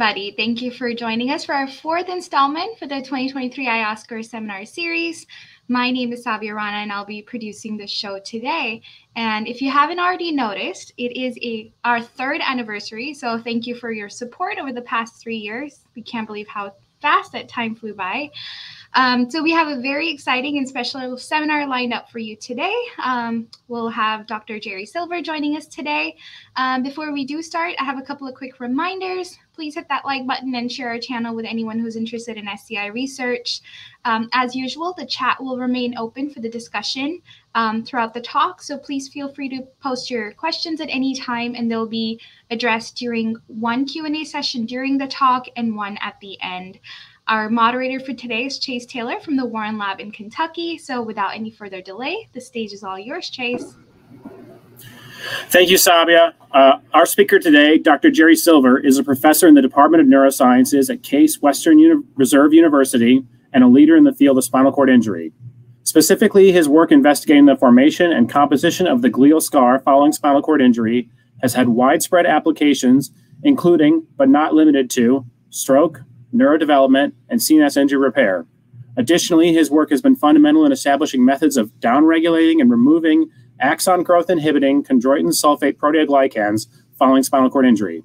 Everybody. Thank you for joining us for our fourth installment for the 2023 IOSCIRS Seminar Series. My name is Savia Rana, and I'll be producing the show today. And if you haven't already noticed, it is a our third anniversary. So thank you for your support over the past three years. We can't believe how fast that time flew by. Um, so we have a very exciting and special seminar lined up for you today. Um, we'll have Dr. Jerry Silver joining us today. Um, before we do start, I have a couple of quick reminders. Please hit that like button and share our channel with anyone who's interested in SCI research. Um, as usual, the chat will remain open for the discussion um, throughout the talk, so please feel free to post your questions at any time and they'll be addressed during one Q&A session during the talk and one at the end. Our moderator for today is Chase Taylor from the Warren Lab in Kentucky. So without any further delay, the stage is all yours, Chase. Thank you, Sabia. Uh, our speaker today, Dr. Jerry Silver, is a professor in the Department of Neurosciences at Case Western Uni Reserve University and a leader in the field of spinal cord injury. Specifically, his work investigating the formation and composition of the glial scar following spinal cord injury has had widespread applications, including, but not limited to, stroke, neurodevelopment, and CNS injury repair. Additionally, his work has been fundamental in establishing methods of downregulating and removing axon growth inhibiting chondroitin sulfate proteoglycans following spinal cord injury.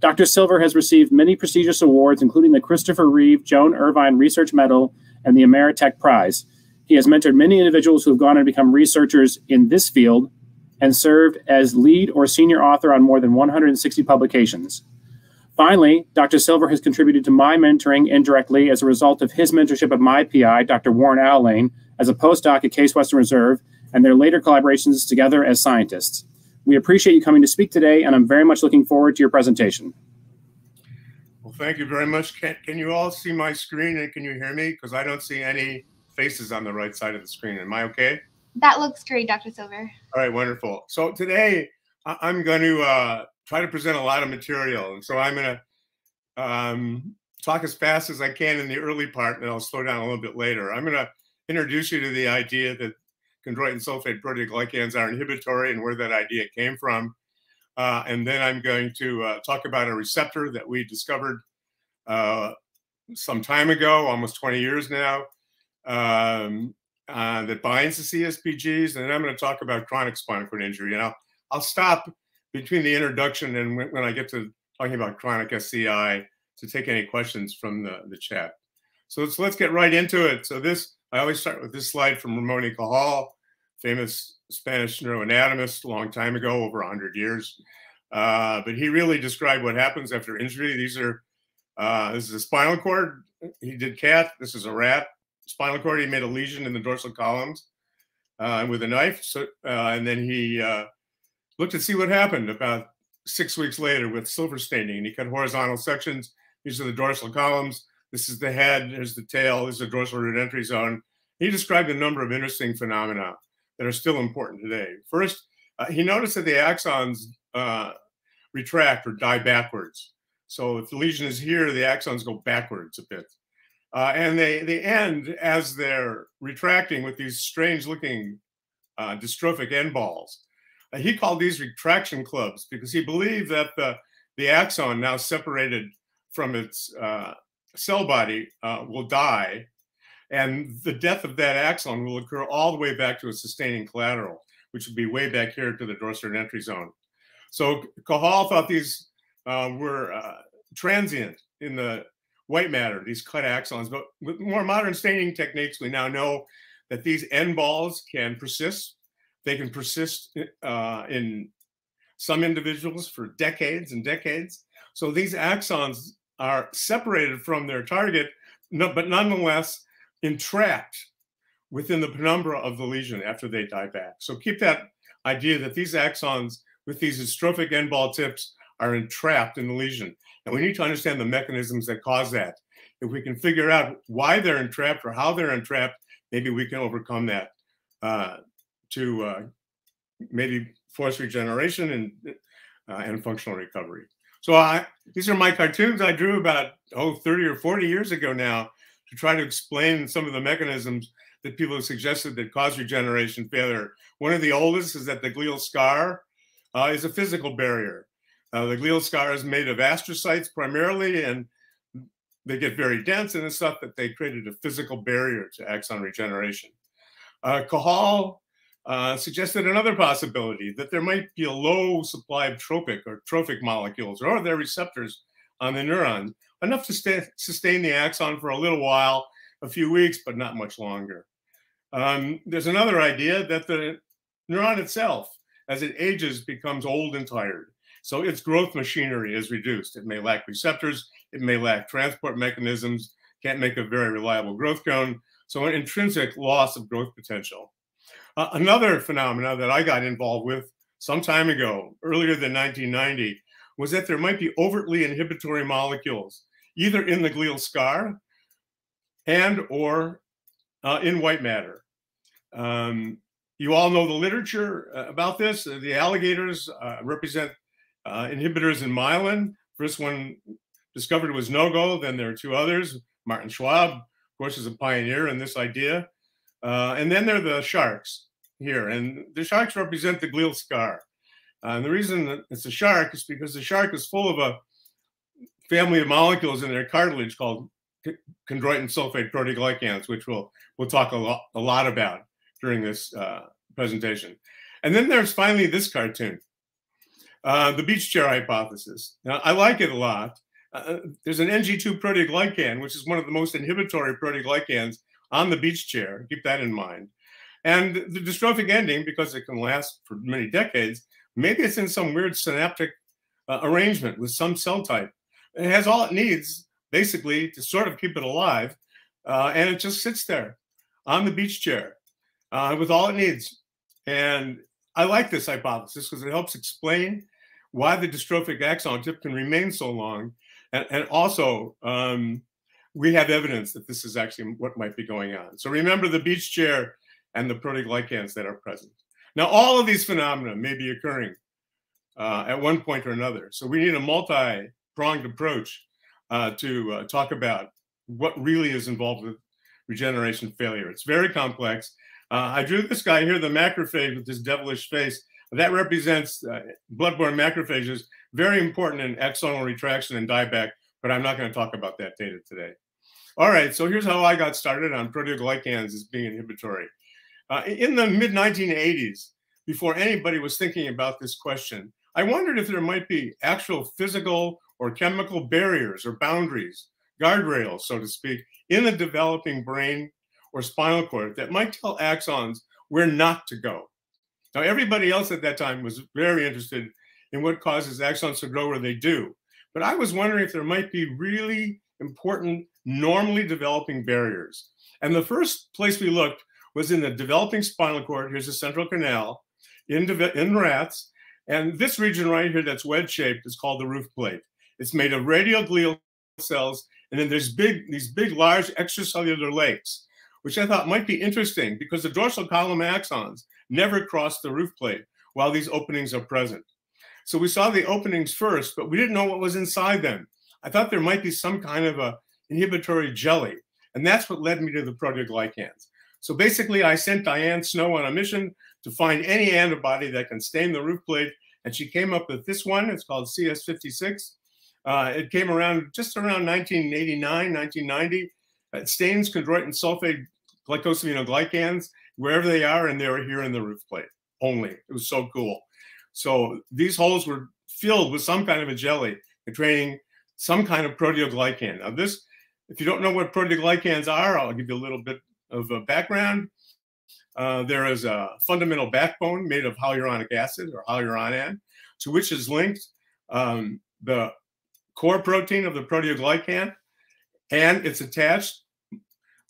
Dr. Silver has received many prestigious awards, including the Christopher Reeve Joan Irvine Research Medal and the Ameritec Prize. He has mentored many individuals who have gone on to become researchers in this field and served as lead or senior author on more than 160 publications. Finally, Dr. Silver has contributed to my mentoring indirectly as a result of his mentorship of my PI, Dr. Warren Alilain, as a postdoc at Case Western Reserve, and their later collaborations together as scientists. We appreciate you coming to speak today, and I'm very much looking forward to your presentation. Well, thank you very much. Can, can you all see my screen and can you hear me? Because I don't see any faces on the right side of the screen. Am I okay? That looks great, Dr. Silver. All right, wonderful. So today I'm going to uh, try to present a lot of material. And so I'm going to um, talk as fast as I can in the early part, and I'll slow down a little bit later. I'm going to introduce you to the idea that chondroitin sulfate proteoglycans are inhibitory and where that idea came from. Uh, and then I'm going to uh, talk about a receptor that we discovered uh, some time ago, almost 20 years now, um, uh, that binds the CSPGs. And then I'm going to talk about chronic spinal cord injury. And I'll, I'll stop between the introduction and when, when I get to talking about chronic SCI to take any questions from the, the chat. So let's, let's get right into it. So this, I always start with this slide from Ramon y Cajal, famous Spanish neuroanatomist a long time ago, over 100 years. Uh, but he really described what happens after injury. These are, uh, this is a spinal cord. He did cat. This is a rat. Spinal cord, he made a lesion in the dorsal columns uh, with a knife. So, uh, and then he uh, looked to see what happened about six weeks later with silver staining. And he cut horizontal sections. These are the dorsal columns. This is the head. Here's the tail. This is the dorsal root entry zone. He described a number of interesting phenomena that are still important today. First, uh, he noticed that the axons uh, retract or die backwards. So if the lesion is here, the axons go backwards a bit. Uh, and they, they end as they're retracting with these strange looking uh, dystrophic end balls. Uh, he called these retraction clubs because he believed that the, the axon, now separated from its uh, cell body, will die. And the death of that axon will occur all the way back to a sustaining collateral, which would be way back here to the dorsal entry zone. So Cajal thought these uh, were uh, transient in the white matter, these cut axons. But with more modern staining techniques, we now know that these end balls can persist they can persist uh, in some individuals for decades and decades. So these axons are separated from their target, but nonetheless entrapped within the penumbra of the lesion after they die back. So keep that idea that these axons with these dystrophic end ball tips are entrapped in the lesion. And we need to understand the mechanisms that cause that. If we can figure out why they're entrapped or how they're entrapped, maybe we can overcome that uh, to uh, maybe force regeneration and uh, and functional recovery. So I, these are my cartoons I drew about oh 30 or 40 years ago now to try to explain some of the mechanisms that people have suggested that cause regeneration failure. One of the oldest is that the glial scar uh, is a physical barrier. Uh, the glial scar is made of astrocytes primarily, and they get very dense and stuff that they created a physical barrier to axon regeneration. Uh, Cajal uh, suggested another possibility that there might be a low supply of tropic or trophic molecules or their receptors on the neuron, enough to stay, sustain the axon for a little while, a few weeks, but not much longer. Um, there's another idea that the neuron itself, as it ages, becomes old and tired. So its growth machinery is reduced. It may lack receptors, it may lack transport mechanisms, can't make a very reliable growth cone. So an intrinsic loss of growth potential. Uh, another phenomena that I got involved with some time ago, earlier than 1990, was that there might be overtly inhibitory molecules, either in the glial scar and or uh, in white matter. Um, you all know the literature uh, about this. The alligators uh, represent uh, inhibitors in myelin. First one discovered was Nogo. Then there are two others. Martin Schwab, of course, is a pioneer in this idea. Uh, and then there are the sharks here. And the sharks represent the glial scar. Uh, and the reason it's a shark is because the shark is full of a family of molecules in their cartilage called chondroitin sulfate proteoglycans, which we'll, we'll talk a lot, a lot about during this uh, presentation. And then there's finally this cartoon, uh, the beach chair hypothesis. Now, I like it a lot. Uh, there's an NG2 proteoglycan, which is one of the most inhibitory proteoglycans on the beach chair. Keep that in mind. And the dystrophic ending, because it can last for many decades, maybe it's in some weird synaptic uh, arrangement with some cell type. It has all it needs, basically, to sort of keep it alive. Uh, and it just sits there on the beach chair uh, with all it needs. And I like this hypothesis because it helps explain why the dystrophic axon tip can remain so long. And, and also, um, we have evidence that this is actually what might be going on. So remember the beach chair and the proteoglycans that are present. Now, all of these phenomena may be occurring uh, at one point or another. So we need a multi-pronged approach uh, to uh, talk about what really is involved with regeneration failure. It's very complex. Uh, I drew this guy here, the macrophage with this devilish face. That represents uh, blood-borne macrophages, very important in axonal retraction and dieback, but I'm not going to talk about that data today. All right, so here's how I got started on proteoglycans as being inhibitory. Uh, in the mid 1980s, before anybody was thinking about this question, I wondered if there might be actual physical or chemical barriers or boundaries, guardrails, so to speak, in the developing brain or spinal cord that might tell axons where not to go. Now, everybody else at that time was very interested in what causes axons to grow where they do. But I was wondering if there might be really important, normally developing barriers. And the first place we looked was in the developing spinal cord. Here's the central canal in, in rats. And this region right here that's wedge shaped is called the roof plate. It's made of radial glial cells. And then there's big, these big, large extracellular lakes, which I thought might be interesting because the dorsal column axons never cross the roof plate while these openings are present. So we saw the openings first, but we didn't know what was inside them. I thought there might be some kind of a inhibitory jelly. And that's what led me to the proteoglycans. So basically, I sent Diane Snow on a mission to find any antibody that can stain the roof plate. And she came up with this one. It's called CS56. Uh, it came around just around 1989, 1990. It stains chondroitin sulfate glycosaminoglycans wherever they are, and they were here in the roof plate only. It was so cool. So these holes were filled with some kind of a jelly containing some kind of proteoglycan. Now, this, if you don't know what proteoglycans are, I'll give you a little bit of a background. Uh, there is a fundamental backbone made of hyaluronic acid or hyaluronan, to which is linked um, the core protein of the proteoglycan, and it's attached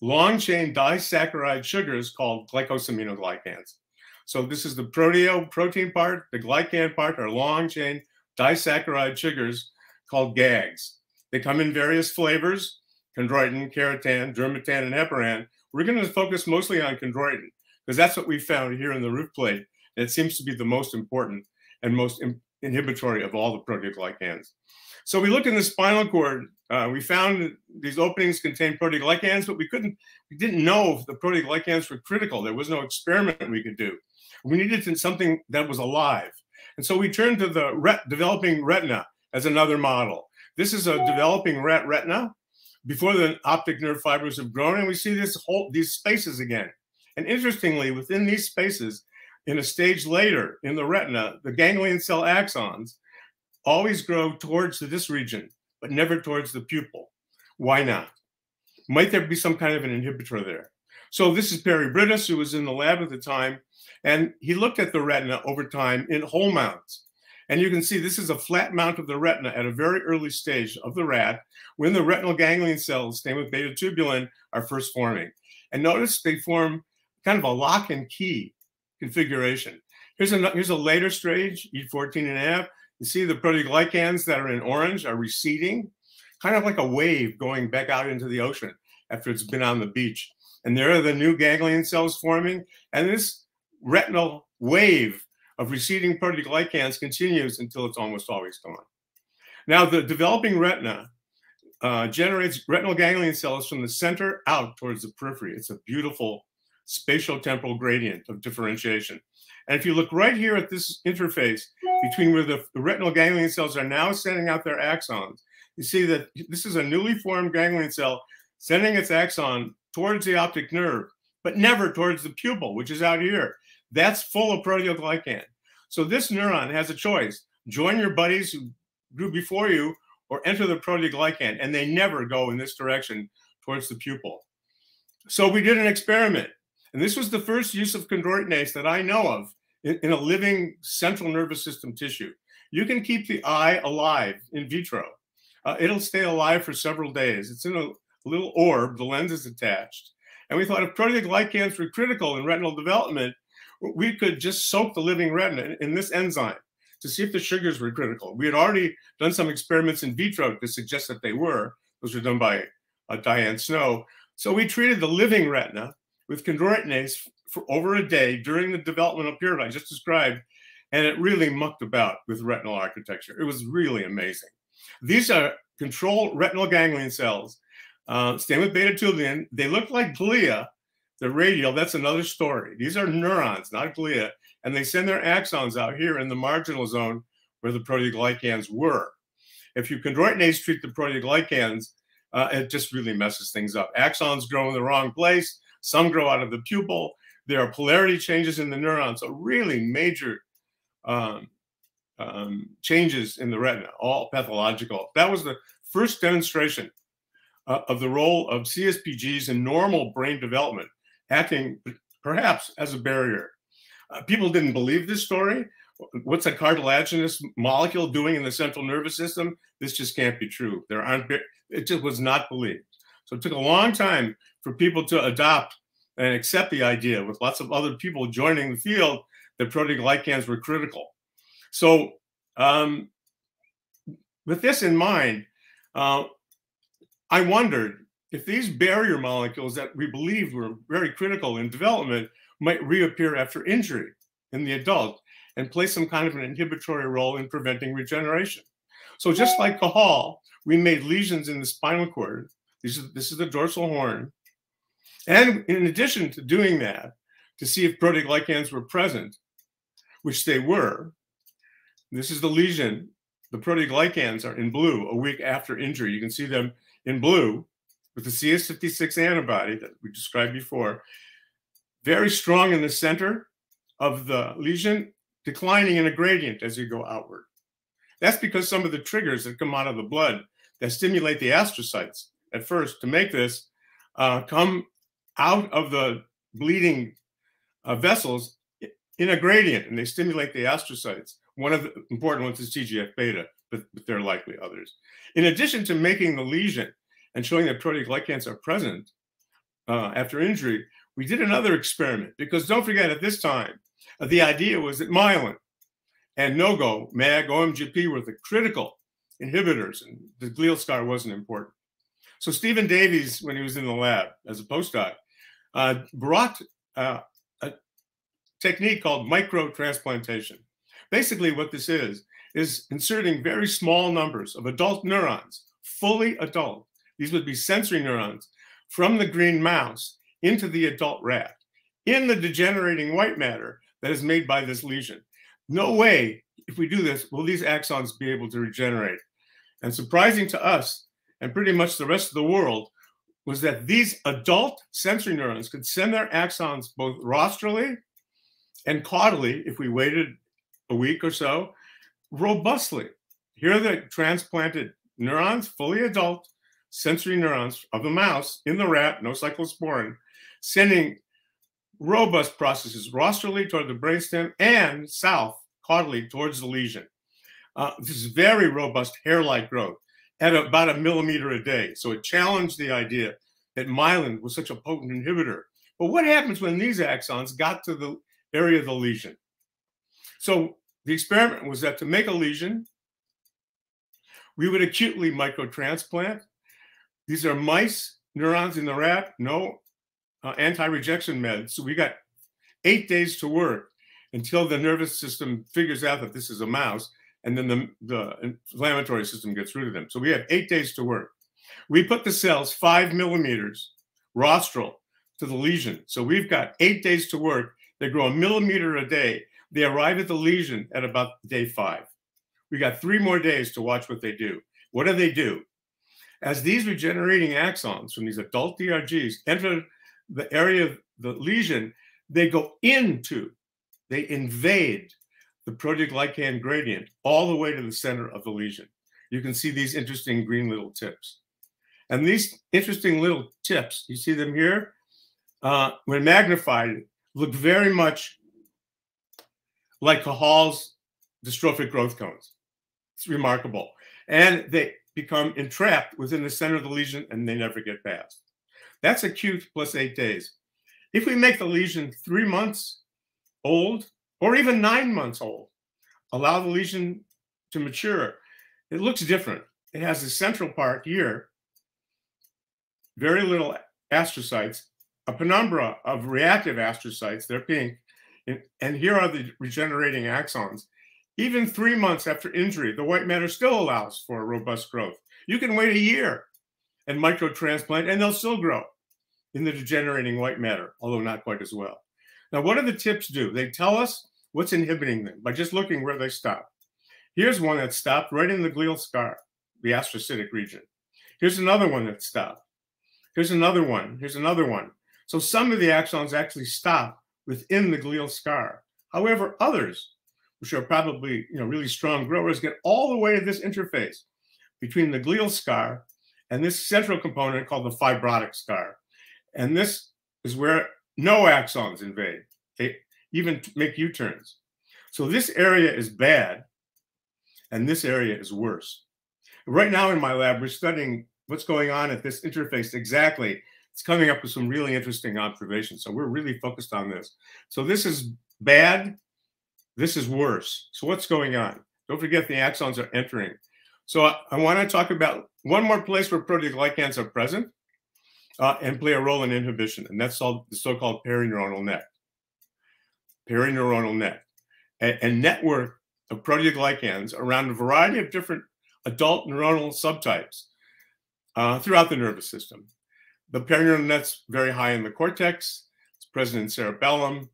long chain disaccharide sugars called glycosaminoglycans. So this is the proteo protein part, the glycan part are long chain disaccharide sugars called GAGs. They come in various flavors, chondroitin, keratan, dermatan, and heparan, we're going to focus mostly on chondroitin because that's what we found here in the roof plate. It seems to be the most important and most inhibitory of all the proteoglycans. So we looked in the spinal cord. Uh, we found these openings contained proteoglycans, but we couldn't, we didn't know if the proteoglycans were critical. There was no experiment we could do. We needed something that was alive. And so we turned to the ret developing retina as another model. This is a developing rat retina before the optic nerve fibers have grown, and we see this whole these spaces again. And interestingly, within these spaces, in a stage later in the retina, the ganglion cell axons always grow towards this region, but never towards the pupil. Why not? Might there be some kind of an inhibitor there? So this is Perry Brittis, who was in the lab at the time, and he looked at the retina over time in whole mounts. And you can see this is a flat mount of the retina at a very early stage of the rat when the retinal ganglion cells, stained with beta tubulin, are first forming. And notice they form kind of a lock and key configuration. Here's a, here's a later stage, E14 and a half. You see the proteoglycans that are in orange are receding, kind of like a wave going back out into the ocean after it's been on the beach. And there are the new ganglion cells forming. And this retinal wave of receding proteoglycans continues until it's almost always gone. Now, the developing retina uh, generates retinal ganglion cells from the center out towards the periphery. It's a beautiful spatial-temporal gradient of differentiation. And if you look right here at this interface between where the, retinal ganglion cells are now sending out their axons, you see that this is a newly formed ganglion cell sending its axon towards the optic nerve, but never towards the pupil, which is out here. That's full of proteoglycan. So this neuron has a choice. Join your buddies who grew before you or enter the proteoglycan, and they never go in this direction towards the pupil. So we did an experiment, and this was the first use of chondroitinase that I know of in, in a living central nervous system tissue. You can keep the eye alive in vitro. Uh, it'll stay alive for several days. It's in a little orb, the lens is attached. And we thought if proteoglycans were critical in retinal development, we could just soak the living retina in this enzyme to see if the sugars were critical. We had already done some experiments in vitro to suggest that they were. Those were done by uh, Diane Snow. So we treated the living retina with chondroitinase for over a day during the developmental period I just described, and it really mucked about with retinal architecture. It was really amazing. These are control retinal ganglion cells, uh, stained with beta tubulin. They look like glia, the radial, that's another story. These are neurons, not glia, and they send their axons out here in the marginal zone where the proteoglycans were. If you chondroitinase treat the proteoglycans, uh, it just really messes things up. Axons grow in the wrong place. Some grow out of the pupil. There are polarity changes in the neurons, so really major um, um, changes in the retina, all pathological. That was the first demonstration uh, of the role of CSPGs in normal brain development acting perhaps as a barrier. Uh, people didn't believe this story. What's a cartilaginous molecule doing in the central nervous system? This just can't be true. There aren't. It just was not believed. So it took a long time for people to adopt and accept the idea, with lots of other people joining the field, that proteoglycans were critical. So, um, with this in mind, uh, I wondered if these barrier molecules that we believed were very critical in development might reappear after injury in the adult and play some kind of an inhibitory role in preventing regeneration. So just like Cajal, we made lesions in the spinal cord. This is, this is the dorsal horn. And in addition to doing that, to see if proteoglycans were present, which they were, this is the lesion. The proteoglycans are in blue a week after injury. You can see them in blue with the CS56 antibody that we described before, very strong in the center of the lesion, declining in a gradient as you go outward. That's because some of the triggers that come out of the blood that stimulate the astrocytes at first to make this uh, come out of the bleeding uh, vessels in a gradient and they stimulate the astrocytes. One of the important ones is TGF beta, but, but there are likely others. In addition to making the lesion and showing that proteoglycans are present uh, after injury, we did another experiment because don't forget at this time, uh, the idea was that myelin and NOGO, MAG, OMGP were the critical inhibitors, and the glial scar wasn't important. So Stephen Davies, when he was in the lab as a postdoc, uh, brought uh, a technique called microtransplantation. Basically, what this is is inserting very small numbers of adult neurons, fully adult, these would be sensory neurons from the green mouse into the adult rat in the degenerating white matter that is made by this lesion. No way if we do this, will these axons be able to regenerate? And surprising to us, and pretty much the rest of the world, was that these adult sensory neurons could send their axons both rostrally and caudally, if we waited a week or so, robustly. Here are the transplanted neurons, fully adult sensory neurons of the mouse in the rat, no cyclosporin, sending robust processes rostrally toward the brainstem and south caudally towards the lesion. Uh, this is very robust hair-like growth at about a millimeter a day. So it challenged the idea that myelin was such a potent inhibitor. But what happens when these axons got to the area of the lesion? So the experiment was that to make a lesion, we would acutely microtransplant. These are mice neurons in the rat, no uh, anti-rejection meds. So we got eight days to work until the nervous system figures out that this is a mouse, and then the, the inflammatory system gets rid of them. So we have eight days to work. We put the cells five millimeters rostral to the lesion. So we've got eight days to work. They grow a millimeter a day. They arrive at the lesion at about day five. We got three more days to watch what they do. What do they do? As these regenerating axons from these adult DRGs enter the area of the lesion, they go into, they invade the proteoglycan gradient all the way to the center of the lesion. You can see these interesting green little tips. And these interesting little tips, you see them here, uh, when magnified, look very much like Cajal's dystrophic growth cones. It's remarkable. And they become entrapped within the center of the lesion and they never get past. That's acute plus eight days. If we make the lesion three months old or even nine months old, allow the lesion to mature, it looks different. It has a central part here, very little astrocytes, a penumbra of reactive astrocytes, they're pink, and here are the regenerating axons. Even three months after injury, the white matter still allows for robust growth. You can wait a year and microtransplant, and they'll still grow in the degenerating white matter, although not quite as well. Now, what do the tips do? They tell us what's inhibiting them by just looking where they stop. Here's one that stopped right in the glial scar, the astrocytic region. Here's another one that stopped. Here's another one. Here's another one. So some of the axons actually stop within the glial scar. However, others, which are probably you know really strong growers, get all the way to this interface between the glial scar and this central component called the fibrotic scar. And this is where no axons invade. They even make U-turns. So this area is bad, and this area is worse. Right now in my lab, we're studying what's going on at this interface exactly it's coming up with some really interesting observations. So we're really focused on this. So this is bad. This is worse. So what's going on? Don't forget the axons are entering. So I, I want to talk about one more place where proteoglycans are present uh, and play a role in inhibition, and that's called the so-called perineuronal net. Perineuronal net, a, a network of proteoglycans around a variety of different adult neuronal subtypes uh, throughout the nervous system. The perineural net's very high in the cortex. It's present in cerebellum.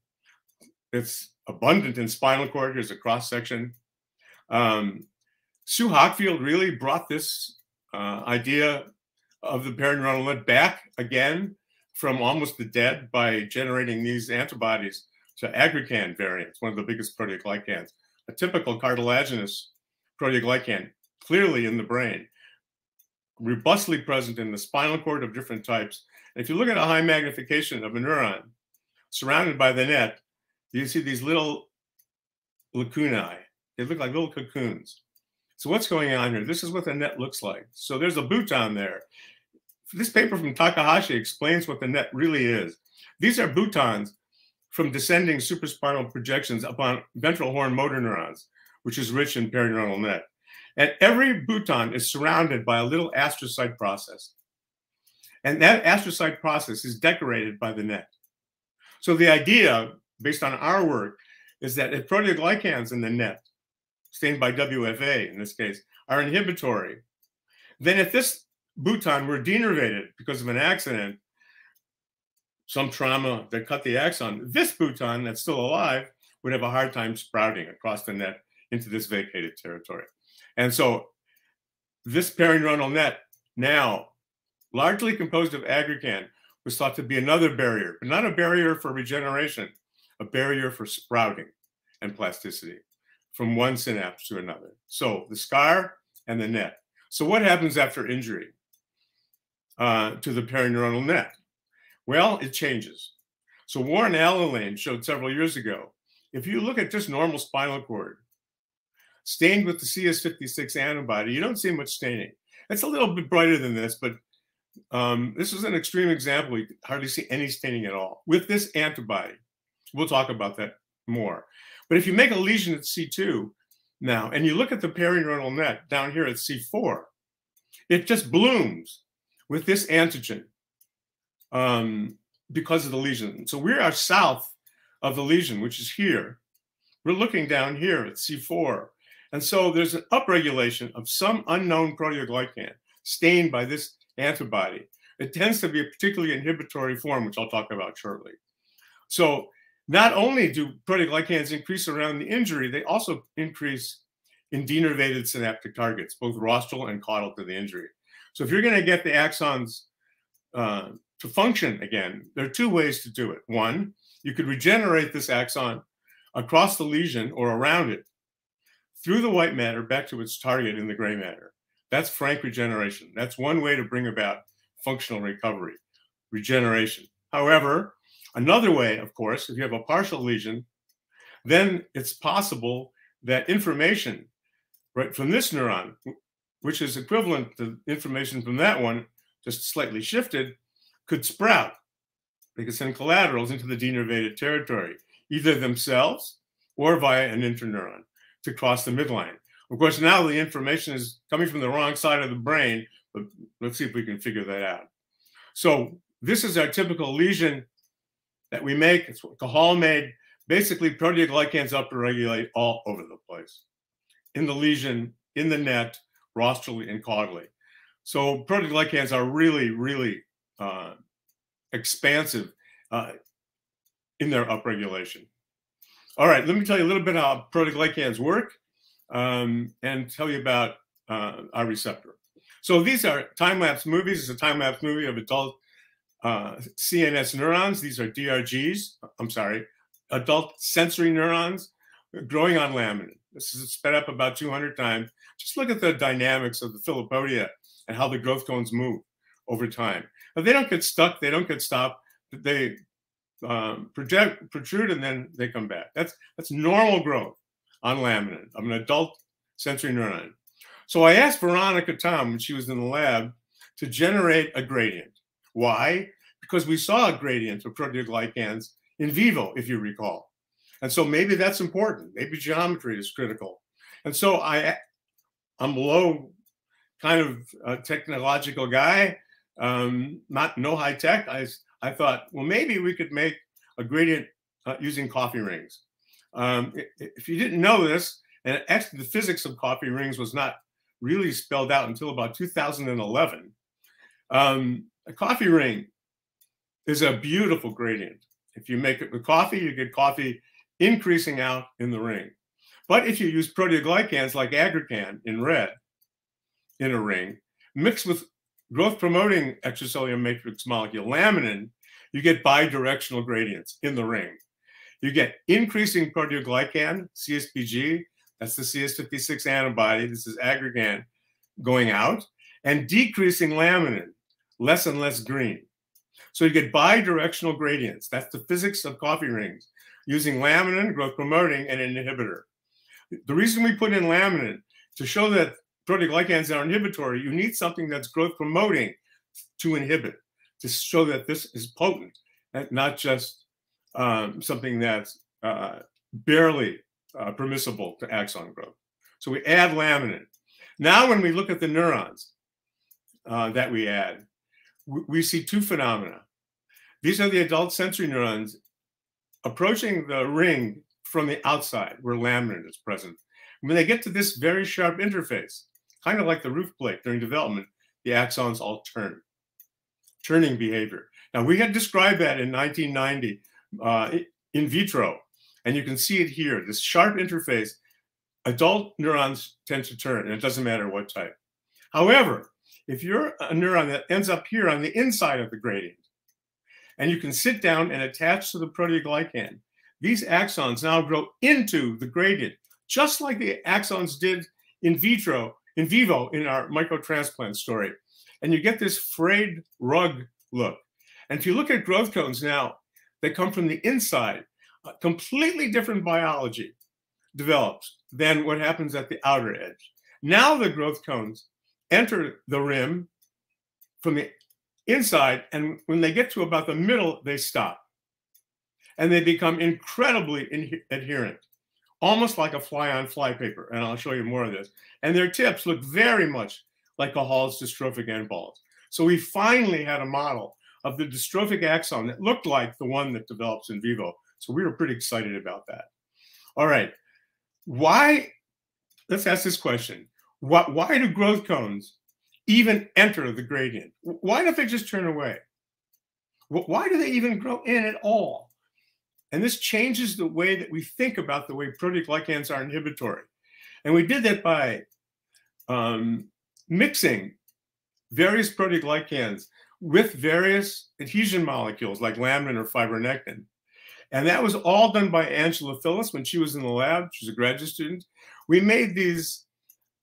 It's abundant in spinal cord. Here's a cross section. Um, Sue Hockfield really brought this uh, idea of the perineural net back again from almost the dead by generating these antibodies to aggrecan variants, one of the biggest proteoglycans, a typical cartilaginous proteoglycan, clearly in the brain robustly present in the spinal cord of different types. And if you look at a high magnification of a neuron surrounded by the net, you see these little lacunae. They look like little cocoons. So what's going on here? This is what the net looks like. So there's a bouton there. This paper from Takahashi explains what the net really is. These are boutons from descending supraspinal projections upon ventral horn motor neurons, which is rich in perineural net. And every bouton is surrounded by a little astrocyte process. And that astrocyte process is decorated by the net. So the idea, based on our work, is that if proteoglycans in the net, stained by WFA in this case, are inhibitory, then if this bouton were denervated because of an accident, some trauma that cut the axon, this bouton that's still alive would have a hard time sprouting across the net into this vacated territory. And so this perineuronal net, now largely composed of aggrecan, was thought to be another barrier, but not a barrier for regeneration, a barrier for sprouting and plasticity from one synapse to another. So the scar and the net. So what happens after injury uh, to the perineural net? Well, it changes. So Warren Alilain showed several years ago, if you look at just normal spinal cord, stained with the CS56 antibody, you don't see much staining. It's a little bit brighter than this, but um, this is an extreme example. You hardly see any staining at all with this antibody. We'll talk about that more. But if you make a lesion at C2 now, and you look at the perineural net down here at C4, it just blooms with this antigen um, because of the lesion. So we are south of the lesion, which is here. We're looking down here at C4. And so there's an upregulation of some unknown proteoglycan stained by this antibody. It tends to be a particularly inhibitory form, which I'll talk about shortly. So not only do proteoglycans increase around the injury, they also increase in denervated synaptic targets, both rostral and caudal to the injury. So if you're going to get the axons uh, to function again, there are two ways to do it. One, you could regenerate this axon across the lesion or around it through the white matter back to its target in the gray matter. That's frank regeneration. That's one way to bring about functional recovery, regeneration. However, another way, of course, if you have a partial lesion, then it's possible that information right from this neuron, which is equivalent to information from that one, just slightly shifted, could sprout because send collaterals into the denervated territory, either themselves or via an interneuron to cross the midline. Of course, now the information is coming from the wrong side of the brain, but let's see if we can figure that out. So this is our typical lesion that we make. It's what Cajal made. Basically, proteoglycans upregulate all over the place, in the lesion, in the net, rostrally and caudally. So proteoglycans are really, really uh, expansive uh, in their upregulation. All right, let me tell you a little bit how proteoglycans work um, and tell you about uh, our receptor. So these are time-lapse movies. It's a time-lapse movie of adult uh, CNS neurons. These are DRGs. I'm sorry, adult sensory neurons growing on laminin. This is sped up about 200 times. Just look at the dynamics of the filopodia and how the growth cones move over time. But they don't get stuck. They don't get stopped. They um, project, protrude, and then they come back. That's that's normal growth on laminin of an adult sensory neuron. So I asked Veronica Tom when she was in the lab to generate a gradient. Why? Because we saw a gradient of proteoglycans in vivo, if you recall. And so maybe that's important. Maybe geometry is critical. And so I, I'm low kind of a technological guy, um, not no high tech. I, I thought, well, maybe we could make a gradient uh, using coffee rings. Um, if you didn't know this, and actually the physics of coffee rings was not really spelled out until about 2011. Um, a coffee ring is a beautiful gradient. If you make it with coffee, you get coffee increasing out in the ring. But if you use proteoglycans like aggrecan in red in a ring, mixed with growth promoting extracellular matrix molecule laminin, you get bidirectional gradients in the ring. You get increasing proteoglycan, CSPG, that's the CS56 antibody, this is aggrecan going out, and decreasing laminin, less and less green. So you get bidirectional gradients. That's the physics of coffee rings, using laminin, growth promoting, and an inhibitor. The reason we put in laminin to show that proteoglycans are inhibitory, you need something that's growth promoting to inhibit, to show that this is potent, not just um, something that's uh, barely uh, permissible to axon growth. So we add laminin. Now, when we look at the neurons uh, that we add, we, we see two phenomena. These are the adult sensory neurons approaching the ring from the outside where laminin is present. When they get to this very sharp interface, kind of like the roof plate during development, the axons all turn, turning behavior. Now, we had described that in 1990 uh, in vitro. And you can see it here, this sharp interface adult neurons tend to turn, and it doesn't matter what type. However, if you're a neuron that ends up here on the inside of the gradient, and you can sit down and attach to the proteoglycan, these axons now grow into the gradient, just like the axons did in vitro, in vivo in our microtransplant story. And you get this frayed rug look. And if you look at growth cones now, they come from the inside. A completely different biology develops than what happens at the outer edge. Now the growth cones enter the rim from the inside, and when they get to about the middle, they stop. And they become incredibly adherent, almost like a fly on fly paper. And I'll show you more of this. And their tips look very much like Cajal's dystrophic end balls. So we finally had a model of the dystrophic axon that looked like the one that develops in vivo. So we were pretty excited about that. All right. Why? Let's ask this question. Why, why do growth cones even enter the gradient? Why don't they just turn away? Why do they even grow in at all? And this changes the way that we think about the way proteoglycans are inhibitory. And we did that by um, mixing various proteoglycans with various adhesion molecules like laminin or fibronectin. And that was all done by Angela Filous when she was in the lab. She's a graduate student. We made these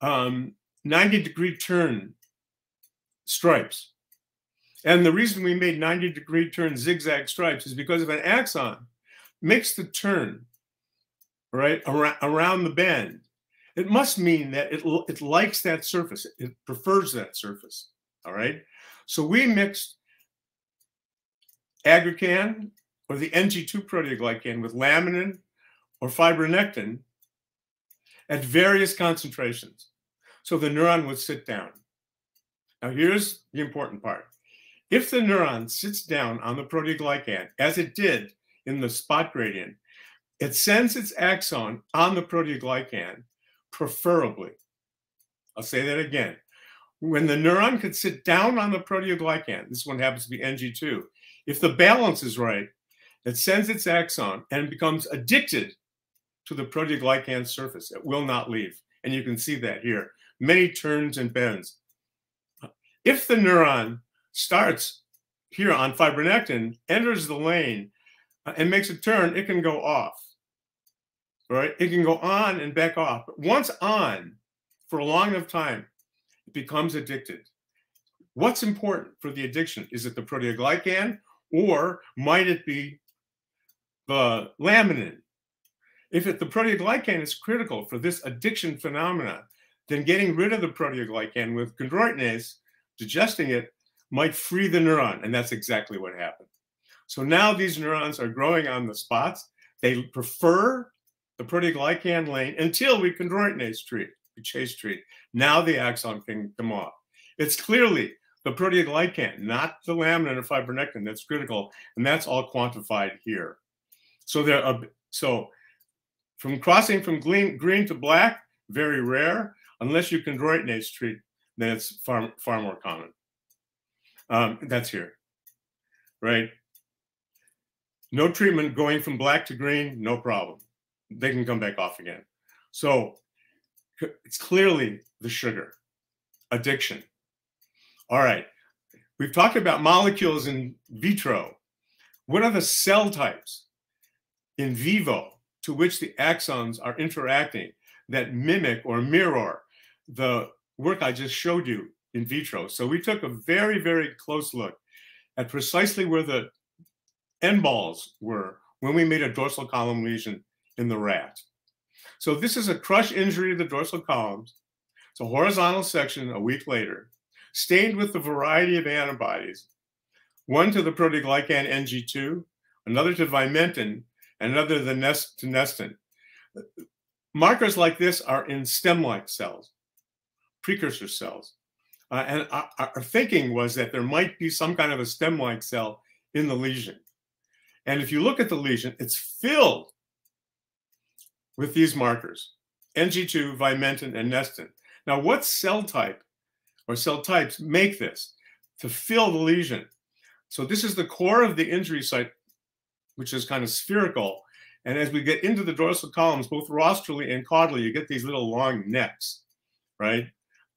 um, 90 degree turn stripes. And the reason we made 90 degree turn zigzag stripes is because if an axon makes the turn, right, around, the bend, it must mean that it, it likes that surface. It prefers that surface. All right. So we mixed aggrecan or the NG2 proteoglycan with laminin or fibronectin at various concentrations. So the neuron would sit down. Now, here's the important part. If the neuron sits down on the proteoglycan, as it did in the spot gradient, it sends its axon on the proteoglycan, preferably. I'll say that again. When the neuron could sit down on the proteoglycan, this one happens to be NG2, if the balance is right, it sends its axon and becomes addicted to the proteoglycan surface. It will not leave. And you can see that here. Many turns and bends. If the neuron starts here on fibronectin, enters the lane, uh, and makes a turn, it can go off. Right? It can go on and back off. But once on for a long enough time, it becomes addicted. What's important for the addiction? Is it the proteoglycan or might it be the laminin? If it, the proteoglycan is critical for this addiction phenomena, then getting rid of the proteoglycan with chondroitinase, digesting it, might free the neuron. And that's exactly what happened. So now these neurons are growing on the spots. They prefer the proteoglycan lane until we chondroitinase treat, we chase treat. Now the axon can come off. It's clearly the proteoglycan, not the laminin or fibronectin that's critical, and that's all quantified here. So there are so from crossing from green, green to black, very rare, unless you chondroitinase treat, then it's far far more common. Um, that's here, right? No treatment going from black to green, no problem. They can come back off again. So it's clearly the sugar addiction. All right. We've talked about molecules in vitro. What are the cell types in vivo to which the axons are interacting that mimic or mirror the work I just showed you in vitro? So we took a very, very close look at precisely where the end balls were when we made a dorsal column lesion in the rat. So this is a crush injury to the dorsal columns. It's a horizontal section a week later, stained with a variety of antibodies, one to the proteoglycan NG2, another to vimentin, and another to, nest, to nestin. Markers like this are in stem-like cells, precursor cells. Uh, and our, thinking was that there might be some kind of a stem-like cell in the lesion. And if you look at the lesion, it's filled with these markers, NG2, Vimentin, and Nestin. Now, what cell type or cell types make this to fill the lesion? So this is the core of the injury site, which is kind of spherical, And as we get into the dorsal columns, both rostrally and caudally, you get these little long necks, right?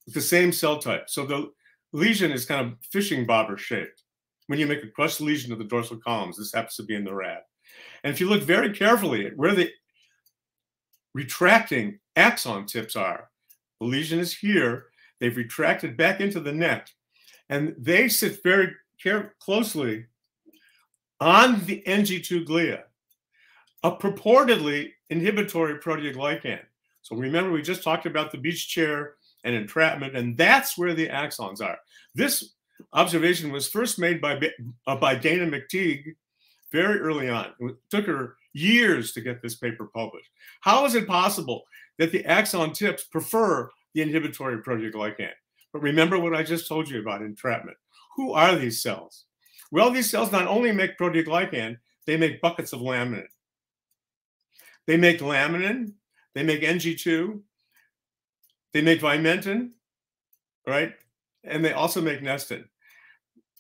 The same cell type. So the lesion is kind of fishing bobber shaped. When you make a crushed lesion of the dorsal columns, this happens to be in the rat. And if you look very carefully at where the retracting axon tips are, the lesion is here. They've retracted back into the net, and they sit very care- closely on the NG2 glia, a purportedly inhibitory proteoglycan. So remember, we just talked about the beach chair and entrapment, and that's where the axons are. This observation was first made by, uh, by Dana McTigue very early on. It took her years to get this paper published. How is it possible that the axon tips prefer the inhibitory proteoglycan? But remember what I just told you about entrapment. Who are these cells? Well, these cells not only make proteoglycan, they make buckets of laminin. They make laminin, they make NG2, they make vimentin, right? And they also make nestin.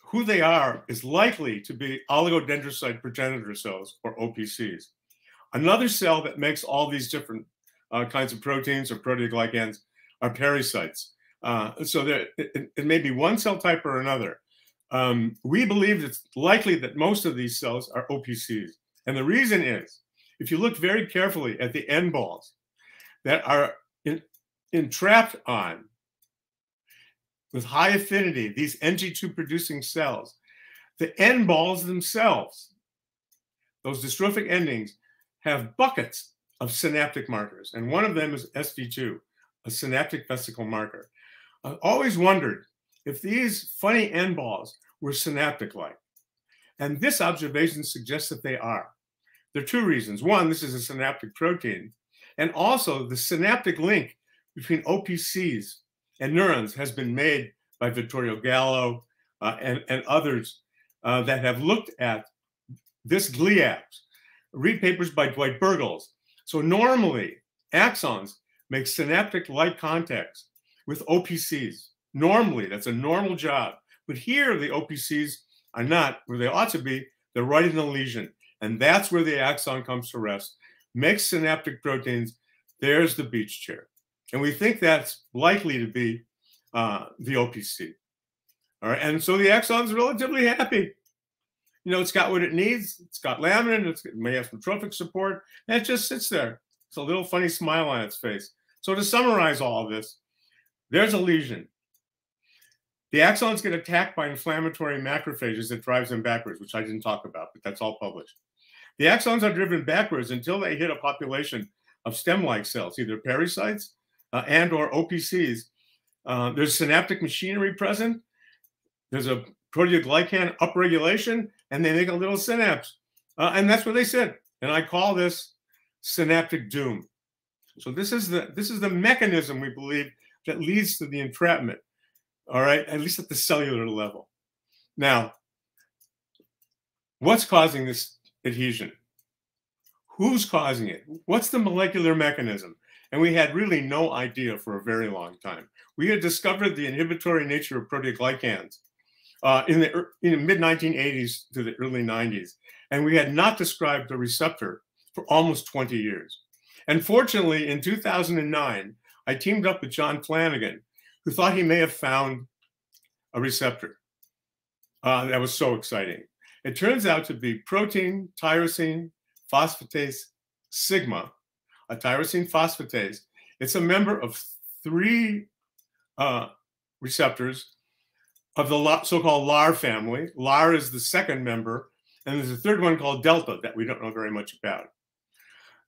Who they are is likely to be oligodendrocyte progenitor cells, or OPCs. Another cell that makes all these different uh, kinds of proteins or proteoglycans are pericytes. Uh, so there, it, it, may be one cell type or another. Um, we believe it's likely that most of these cells are OPCs. And the reason is, if you look very carefully at the end balls that are entrapped on with high affinity, these NG2 producing cells, the end balls themselves, those dystrophic endings, have buckets of synaptic markers. And one of them is SV2, a synaptic vesicle marker. I always wondered if these funny end balls were synaptic like. And this observation suggests that they are. There are two reasons. One, this is a synaptic protein. And also, the synaptic link between OPCs and neurons has been made by Vittorio Gallo uh, and, and others uh, that have looked at this gliaps. Read papers by Dwight Bergles. So normally, axons make synaptic light contacts with OPCs. Normally, that's a normal job. But here, the OPCs are not where they ought to be. They're right in the lesion. And that's where the axon comes to rest, makes synaptic proteins. There's the beach chair. And we think that's likely to be uh, the OPC. All right. And so the axon's relatively happy. You know, it's got what it needs. It's got laminin. It's, it may have some trophic support. And it just sits there. It's a little funny smile on its face. So to summarize all of this, there's a lesion. The axons get attacked by inflammatory macrophages that drives them backwards, which I didn't talk about, but that's all published. The axons are driven backwards until they hit a population of stem-like cells, either pericytes uh, and or OPCs. Uh, there's synaptic machinery present. There's a proteoglycan upregulation, and they make a little synapse. Uh, and that's what they said. And I call this synaptic doom. So this is the this is the mechanism we believe that leads to the entrapment all right, at least at the cellular level. Now, what's causing this adhesion? Who's causing it? What's the molecular mechanism? And we had really no idea for a very long time. We had discovered the inhibitory nature of proteoglycans uh, in the, in the mid 1980s to the early 90s, and we had not described the receptor for almost 20 years. And fortunately, in 2009, I teamed up with John Flanagan who thought he may have found a receptor. Uh, that was so exciting. It turns out to be protein tyrosine phosphatase sigma, a tyrosine phosphatase. It's a member of three uh, receptors of the so-called LAR family. LAR is the second member, and there's a third one called delta that we don't know very much about.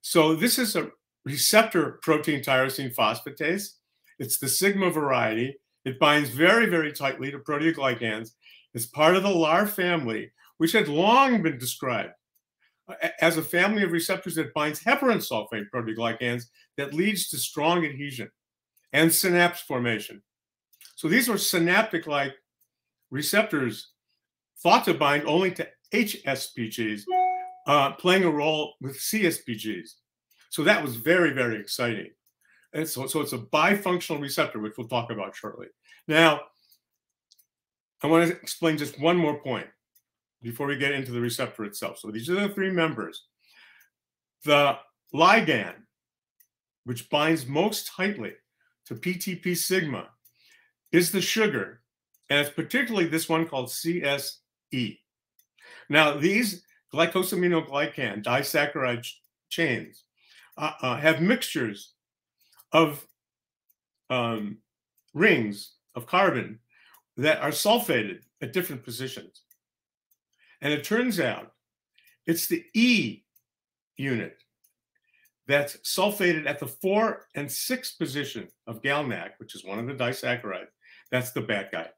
So this is a receptor protein tyrosine phosphatase. It's the sigma variety. It binds very, very tightly to proteoglycans. It's part of the LAR family, which had long been described as a family of receptors that binds heparin sulfate proteoglycans that leads to strong adhesion and synapse formation. So these were synaptic-like receptors thought to bind only to HSPGs, uh, playing a role with CSPGs. So that was very, very exciting. And so, so it's a bifunctional receptor, which we'll talk about shortly. Now, I want to explain just one more point before we get into the receptor itself. So these are the three members. The ligand, which binds most tightly to PTP sigma, is the sugar, and it's particularly this one called CSE. Now, these glycosaminoglycan disaccharide ch chains uh, uh, have mixtures of um, rings of carbon that are sulfated at different positions. And it turns out it's the E unit that's sulfated at the four and six position of GalNAc, which is one of the disaccharides. That's the bad guy.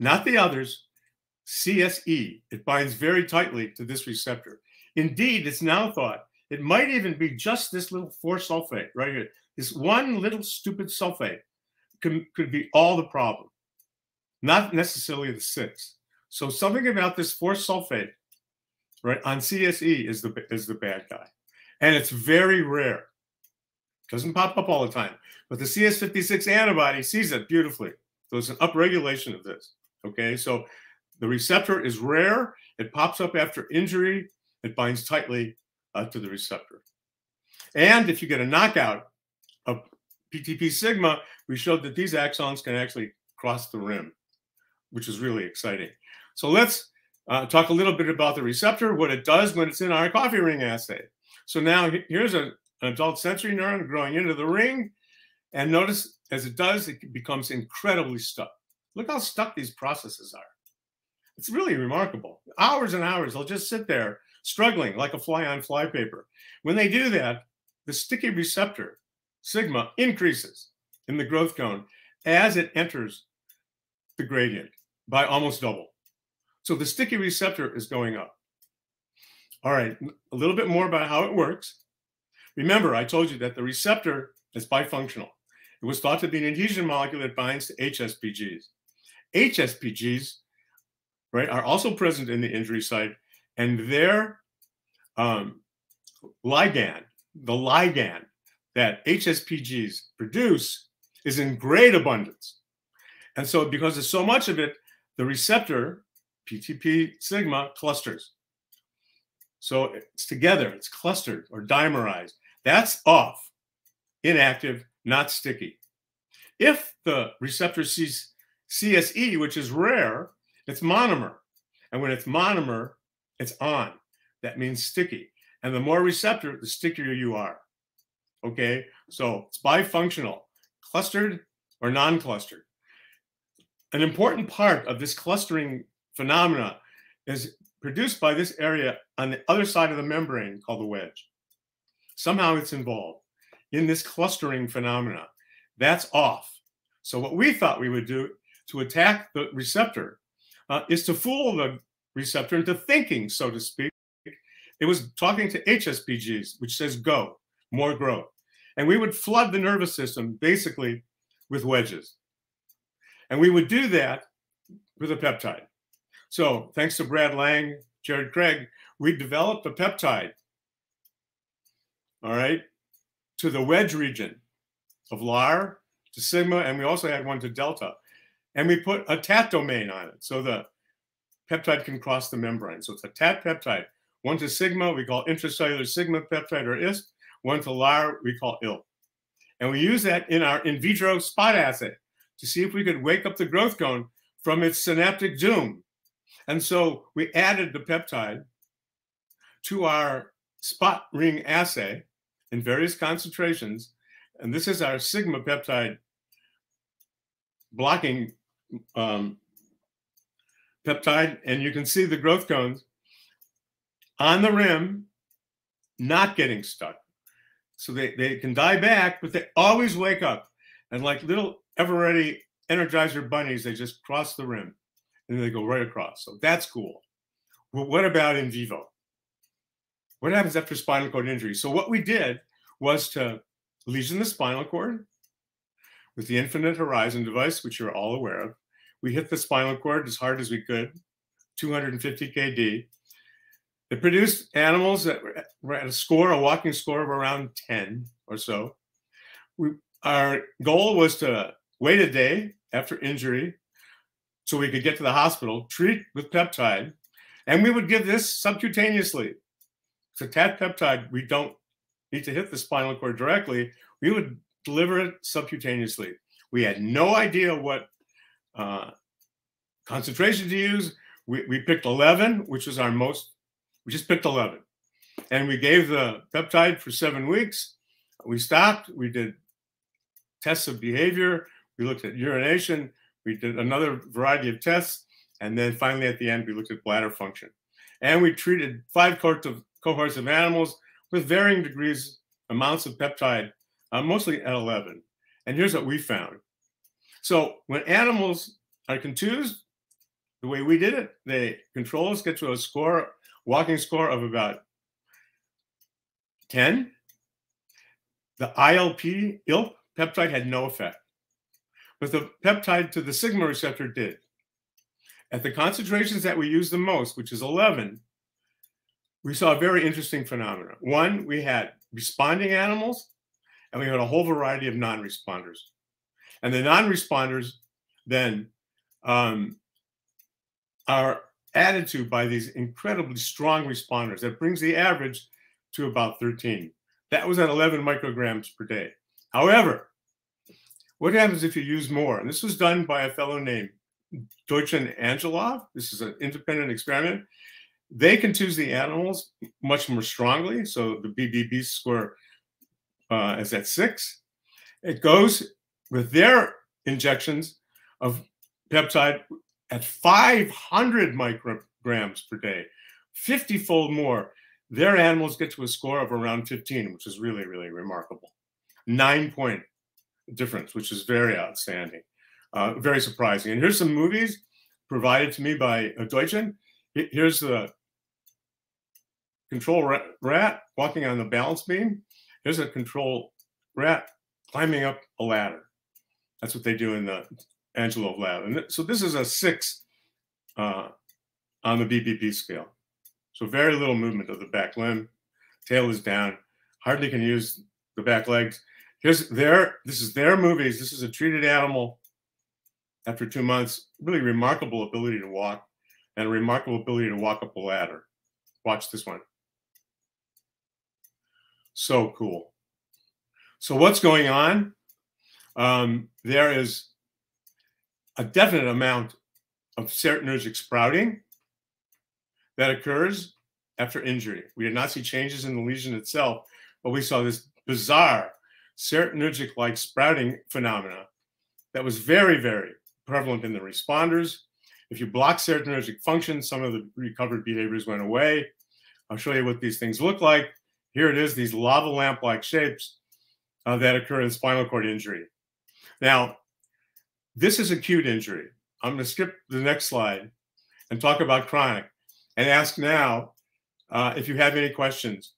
Not the others. CSE, it binds very tightly to this receptor. Indeed, it's now thought it might even be just this little 4 sulfate right here. This one little stupid sulfate could, could be all the problem, not necessarily the six. So something about this 4 sulfate right on CSE is the is the bad guy, and it's very rare. Doesn't pop up all the time, but the CS56 antibody sees it beautifully. So it's an upregulation of this. Okay, so the receptor is rare. It pops up after injury. It binds tightly uh, to the receptor. And if you get a knockout of PTP sigma, we showed that these axons can actually cross the rim, which is really exciting. So let's uh, talk a little bit about the receptor, what it does when it's in our coffee ring assay. So now here's a, an adult sensory neuron growing into the ring. And notice as it does, it becomes incredibly stuck. Look how stuck these processes are. It's really remarkable. Hours and hours, they'll just sit there struggling like a fly on flypaper. When they do that, the sticky receptor, sigma, increases in the growth cone as it enters the gradient by almost double. So the sticky receptor is going up. All right, a little bit more about how it works. Remember, I told you that the receptor is bifunctional. It was thought to be an adhesion molecule that binds to HSPGs. HSPGs, right, are also present in the injury site, and their um, ligand, the ligand that HSPGs produce, is in great abundance. And so, because there's so much of it, the receptor, PTP sigma, clusters. So it's together, it's clustered or dimerized. That's off, inactive, not sticky. If the receptor sees CSE, which is rare, it's monomer. And when it's monomer, it's on. That means sticky. And the more receptor, the stickier you are. Okay, so it's bifunctional, clustered or non clustered. An important part of this clustering phenomena is produced by this area on the other side of the membrane called the wedge. Somehow it's involved in this clustering phenomena. That's off. So what we thought we would do to attack the receptor uh, is to fool the receptor into thinking, so to speak. It was talking to HSPGs, which says go, more growth. And we would flood the nervous system basically with wedges. And we would do that with a peptide. So thanks to Brad Lang, Jared Craig, we developed a peptide, all right, to the wedge region of LAR to sigma, and we also had one to delta. And we put a TAT domain on it. So the peptide can cross the membrane. So it's a TAT peptide. One to sigma, we call intracellular sigma peptide or ISP. One to LAR, we call IL. And we use that in our in vitro spot assay to see if we could wake up the growth cone from its synaptic doom. And so we added the peptide to our spot ring assay in various concentrations. And this is our sigma peptide blocking um, peptide. And you can see the growth cones on the rim, not getting stuck. So they, they can die back, but they always wake up. And like little ever ready energizer bunnies, they just cross the rim and they go right across. So that's cool. Well, what about in vivo? What happens after spinal cord injury? So what we did was to lesion the spinal cord with the Infinite Horizon device, which you're all aware of. We hit the spinal cord as hard as we could, 250 kD. It produced animals that were at a score, a walking score of around 10 or so. We, our goal was to wait a day after injury so we could get to the hospital, treat with peptide, and we would give this subcutaneously a TAT peptide, we don't need to hit the spinal cord directly. We would deliver it subcutaneously. We had no idea what uh, concentration to use. We, we picked 11, which was our most, we just picked 11. And we gave the peptide for seven weeks. We stopped. We did tests of behavior. We looked at urination. We did another variety of tests. And then finally, at the end, we looked at bladder function. And we treated five cohorts of, cohorts of animals with varying degrees, amounts of peptide, uh, mostly at 11. And here's what we found. So when animals are contused, the way we did it, the controls get to a score, walking score of about 10. The ILP, ILP peptide had no effect, but the peptide to the sigma receptor did. At the concentrations that we use the most, which is 11, we saw a very interesting phenomenon. One, we had responding animals, and we had a whole variety of non-responders. And the non-responders then um, are added to by these incredibly strong responders. That brings the average to about 13. That was at 11 micrograms per day. However, what happens if you use more? And this was done by a fellow named Doychin Angelov. This is an independent experiment. They contused the animals much more strongly. So the BBB score uh, is at six. It goes with their injections of peptide at 500 micrograms per day, 50 fold more. Their animals get to a score of around 15, which is really, really remarkable. Nine point difference, which is very outstanding, uh, very surprising. And here's some movies provided to me by uh, Doychin. Here's the control rat, walking on the balance beam. Here's a control rat climbing up a ladder. That's what they do in the Angelov lab. And so this is a six uh, on the BBB scale. So very little movement of the back limb. Tail is down. Hardly can use the back legs. Here's their, this is their movies. This is a treated animal after two months. Really remarkable ability to walk and a remarkable ability to walk up a ladder. Watch this one. So cool. So what's going on? Um, there is a definite amount of serotonergic sprouting that occurs after injury. We did not see changes in the lesion itself, but we saw this bizarre serotonergic like sprouting phenomena that was very, very prevalent in the responders. If you block serotonergic function, some of the recovered behaviors went away. I'll show you what these things look like. Here it is, these lava lamp like shapes uh, that occur in spinal cord injury. Now, this is acute injury. I'm going to skip the next slide and talk about chronic and ask now uh, if you have any questions.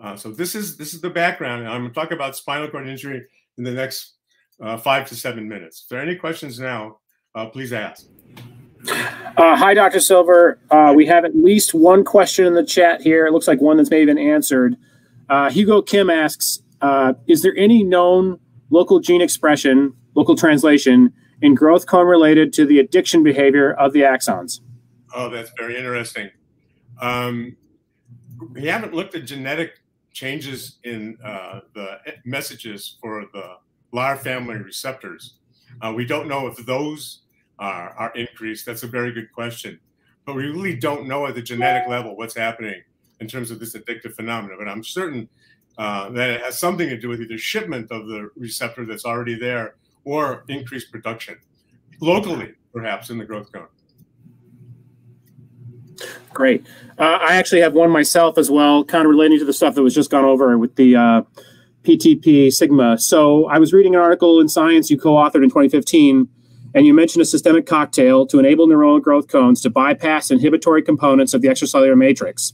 Uh, so this is this is the background. I'm going to talk about spinal cord injury in the next uh, five to seven minutes. If there are any questions now, uh, please ask. Uh, hi, Dr. Silver. Uh, we have at least one question in the chat here. It looks like one that's maybe been answered. Uh, Hugo Kim asks, is there any known local gene expression, local translation, in growth cone related to the addiction behavior of the axons? Oh, that's very interesting. Um, we haven't looked at genetic changes in uh, the messages for the LAR family receptors. Uh, we don't know if those are, are increased. That's a very good question. But we really don't know at the genetic level what's happening in terms of this addictive phenomenon. But I'm certain uh, that it has something to do with either shipment of the receptor that's already there or increased production locally, perhaps in the growth cone. Great. Uh, I actually have one myself as well, kind of relating to the stuff that was just gone over with the uh, PTP Sigma. So I was reading an article in Science you co-authored in 2015, and you mentioned a systemic cocktail to enable neuronal growth cones to bypass inhibitory components of the extracellular matrix.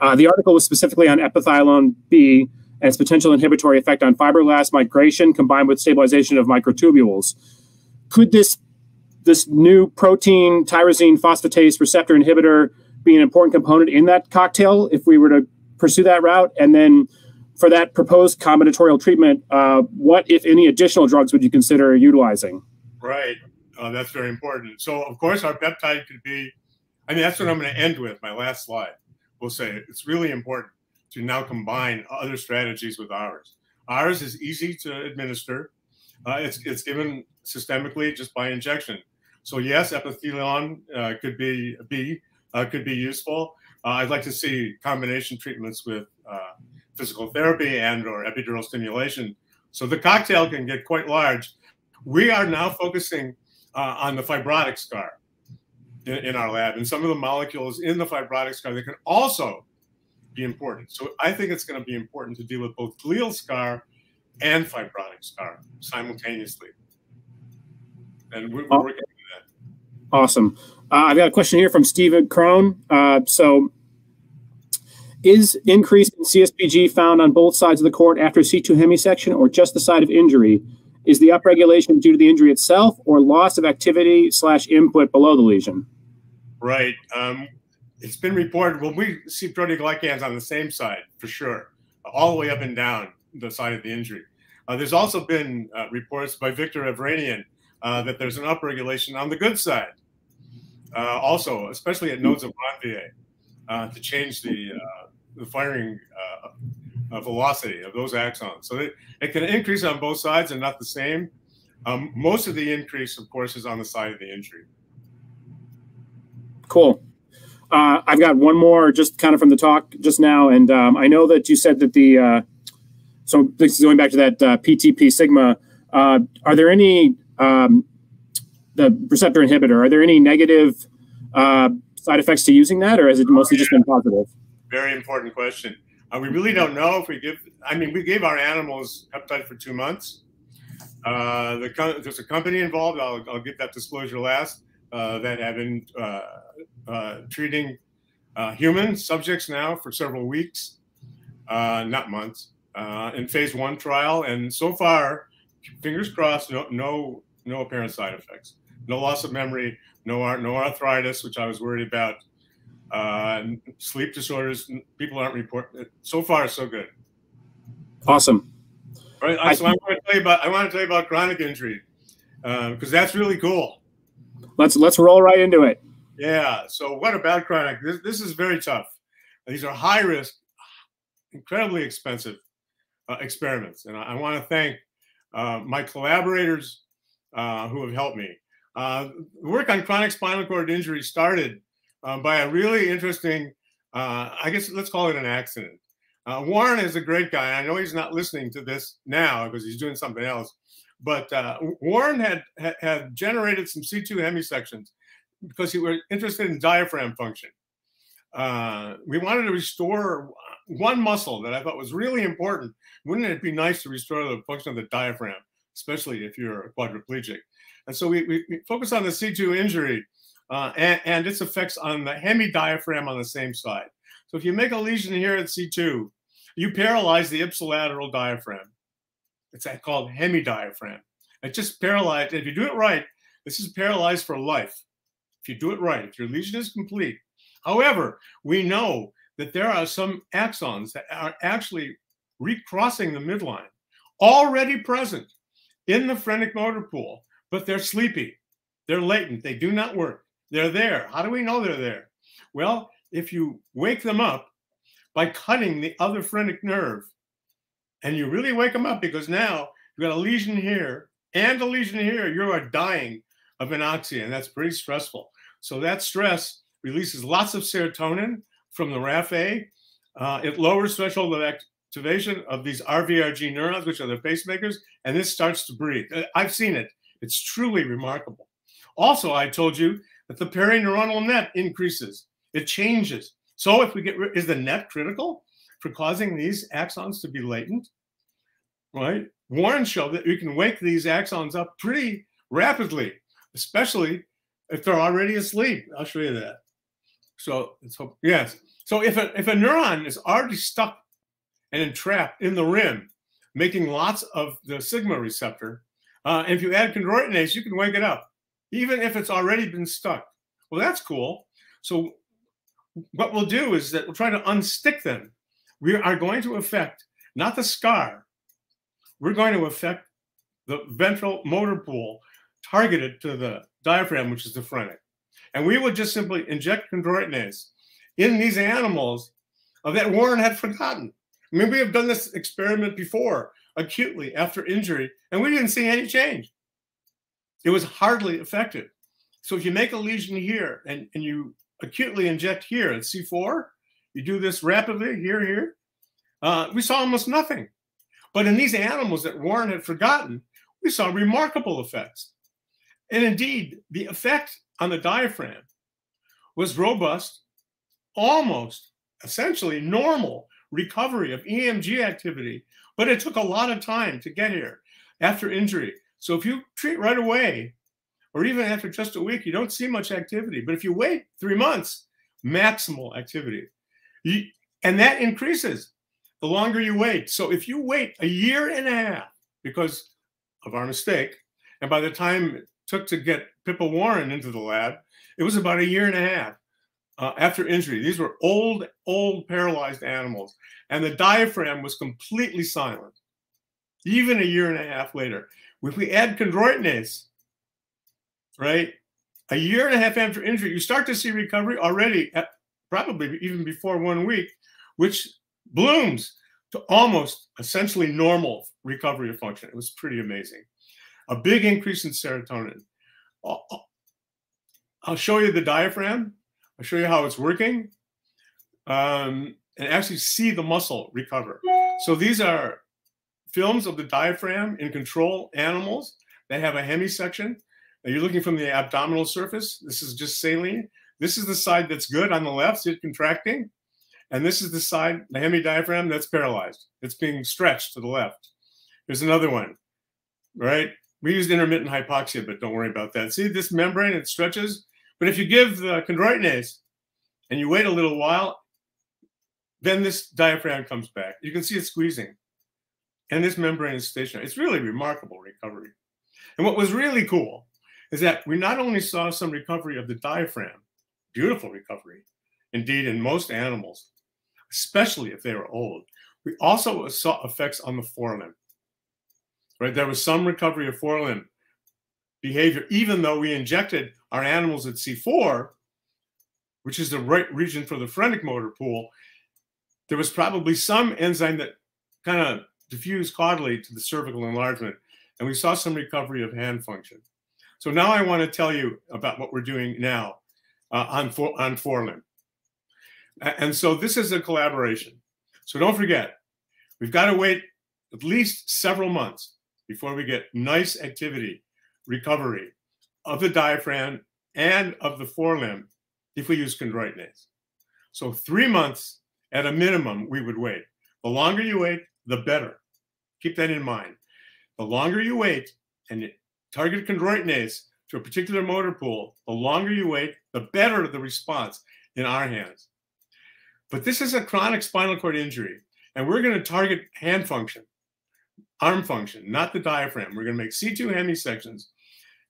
Uh, the article was specifically on epothilone B and its potential inhibitory effect on fibroblast migration combined with stabilization of microtubules. Could this this new protein tyrosine phosphatase receptor inhibitor be an important component in that cocktail if we were to pursue that route? And then for that proposed combinatorial treatment, uh, what, if any, additional drugs would you consider utilizing? Right. Uh, that's very important. So, of course, our peptide could be, I mean, that's what I'm going to end with, my last slide. We'll say it's really important. to now combine other strategies with ours. Ours is easy to administer. Uh, it's, it's given systemically just by injection. So yes, epothilone uh, could be B uh, could be useful. Uh, I'd like to see combination treatments with uh, physical therapy and or epidural stimulation. So the cocktail can get quite large. We are now focusing uh, on the fibrotic scar in, in, our lab and some of the molecules in the fibrotic scar that can also be important. So I think it's going to be important to deal with both glial scar and fibrotic scar simultaneously. And we're, we're working. Awesome. Uh, I've got a question here from Stephen Crone. Uh, so, is increase in CSPG found on both sides of the cord after C2 hemisection or just the side of injury? Is the upregulation due to the injury itself or loss of activity slash input below the lesion? Right. Um, it's been reported. Well, we see proteoglycans on the same side for sure, all the way up and down the side of the injury. Uh, there's also been uh, reports by Victor Arvanian uh, that there's an upregulation on the good side, uh, also, especially at nodes of Ranvier, uh, to change the uh, the firing velocity of those axons. So it, it can increase on both sides and not the same. Um, most of the increase, of course, is on the side of the injury. Cool. Uh, I've got one more just kind of from the talk just now. And um, I know that you said that the, uh, so this is going back to that uh, PTP sigma. Uh, are there any, um, the receptor inhibitor, are there any negative uh, side effects to using that or has it mostly just been positive? Very important question. Uh, we really don't know if we give, I mean, we gave our animals peptide for two months. the, there's a company involved, I'll, I'll that disclosure last, that have been uh, treating uh, human subjects now for several weeks, uh, not months, in phase one trial. And so far, fingers crossed, no, no, no apparent side effects. No loss of memory, no, no arthritis, which I was worried about. Uh, sleep disorders, people aren't reporting. So far, so good. Awesome. All right. So I, I want to tell you about I want to tell you about chronic injury because uh, that's really cool. Let's let's roll right into it. Yeah. So what about chronic? This, this is very tough. These are high risk, incredibly expensive uh, experiments. And I, I want to thank uh, my collaborators uh, who have helped me. Uh, work on chronic spinal cord injury started um, by a really interesting, uh, I guess let's call it an accident. Uh, Warren is a great guy. I know he's not listening to this now because he's doing something else. But Warren had, had, generated some C2 hemisections because he was interested in diaphragm function. Uh, we wanted to restore one muscle that I thought was really important. Wouldn't it be nice to restore the function of the diaphragm, especially if you're quadriplegic? And so we, we, we focus on the C2 injury uh, and, and, its effects on the hemidiaphragm on the same side. So if you make a lesion here at C2, you paralyze the ipsilateral diaphragm. It's called hemidiaphragm. It just paralyzed. If you do it right, this is paralyzed for life if you do it right, if your lesion is complete. However, we know that there are some axons that are actually recrossing the midline, already present in the phrenic motor pool, but they're sleepy. They're latent. They do not work. They're there. How do we know they're there? Well, if you wake them up by cutting the other phrenic nerve, and you really wake them up because now you've got a lesion here and a lesion here, you are dying of anoxia, and that's pretty stressful. So that stress releases lots of serotonin from the raphe. Uh, it lowers threshold activation of these RVRG neurons, which are the pacemakers, and this starts to breathe. Uh, I've seen it. It's truly remarkable. Also, I told you that the perineuronal net increases. It changes. So if we get is the net critical for causing these axons to be latent? Right? Warren showed that we can wake these axons up pretty rapidly especially if they're already asleep. I'll show you that. So so yes. So if a if a neuron is already stuck and entrapped in the rim, making lots of the sigma receptor, uh, and if you add chondroitinase, you can wake it up, even if it's already been stuck. Well, that's cool. So what we'll do is that we'll try to unstick them. We are going to affect not the scar. We're going to affect the ventral motor pool targeted to the diaphragm, which is the phrenic. And we would just simply inject chondroitinase in these animals that Warren had forgotten. I mean, we have done this experiment before, acutely after injury, and we didn't see any change. It was hardly effective. So if you make a lesion here and, and you acutely inject here at C4, you do this rapidly here, here, uh, we saw almost nothing. But in these animals that Warren had forgotten, we saw remarkable effects. And indeed, the effect on the diaphragm was robust, almost essentially normal recovery of EMG activity, but it took a lot of time to get here after injury. So if you treat right away, or even after just a week, you don't see much activity. But if you wait three months, maximal activity. You, and that increases the longer you wait. So if you wait a year and a half because of our mistake, and by the time it took to get Pippa Warren into the lab, it was about a year and a half uh, after injury. These were old, old paralyzed animals, and the diaphragm was completely silent, even a year and a half later. If we add chondroitinase, right, a year and a half after injury, you start to see recovery already, at, probably even before one week, which blooms to almost essentially normal recovery of function. It was pretty amazing. A big increase in serotonin. I'll show you the diaphragm. I'll show you how it's working um, and actually see the muscle recover. So these are films of the diaphragm in control animals that have a hemisection. Now you're looking from the abdominal surface. This is just saline. This is the side that's good on the left, it's contracting. And this is the side, the hemidiaphragm, that's paralyzed. It's being stretched to the left. There's another one, right? We used intermittent hypoxia, but don't worry about that. See this membrane, it stretches. But if you give the chondroitinase and you wait a little while, then this diaphragm comes back. You can see it squeezing. And this membrane is stationary. It's really remarkable recovery. And what was really cool is that we not only saw some recovery of the diaphragm, beautiful recovery, indeed, in most animals, especially if they were old, we also saw effects on the forelimb. Right? There was some recovery of forelimb behavior, even though we injected our animals at C4, which is the right region for the phrenic motor pool, there was probably some enzyme that kind of diffused caudally to the cervical enlargement, and we saw some recovery of hand function. So now I want to tell you about what we're doing now uh, on, for, on forelimb. And so this is a collaboration. So don't forget, we've got to wait at least several months before we get nice activity recovery of the diaphragm and of the forelimb if we use chondroitinase. So three months at a minimum, we would wait. The longer you wait, the better. Keep that in mind. The longer you wait and target chondroitinase to a particular motor pool, the longer you wait, the better the response in our hands. But this is a chronic spinal cord injury, and we're going to target hand function arm function, not the diaphragm. We're going to make C2 hemisections.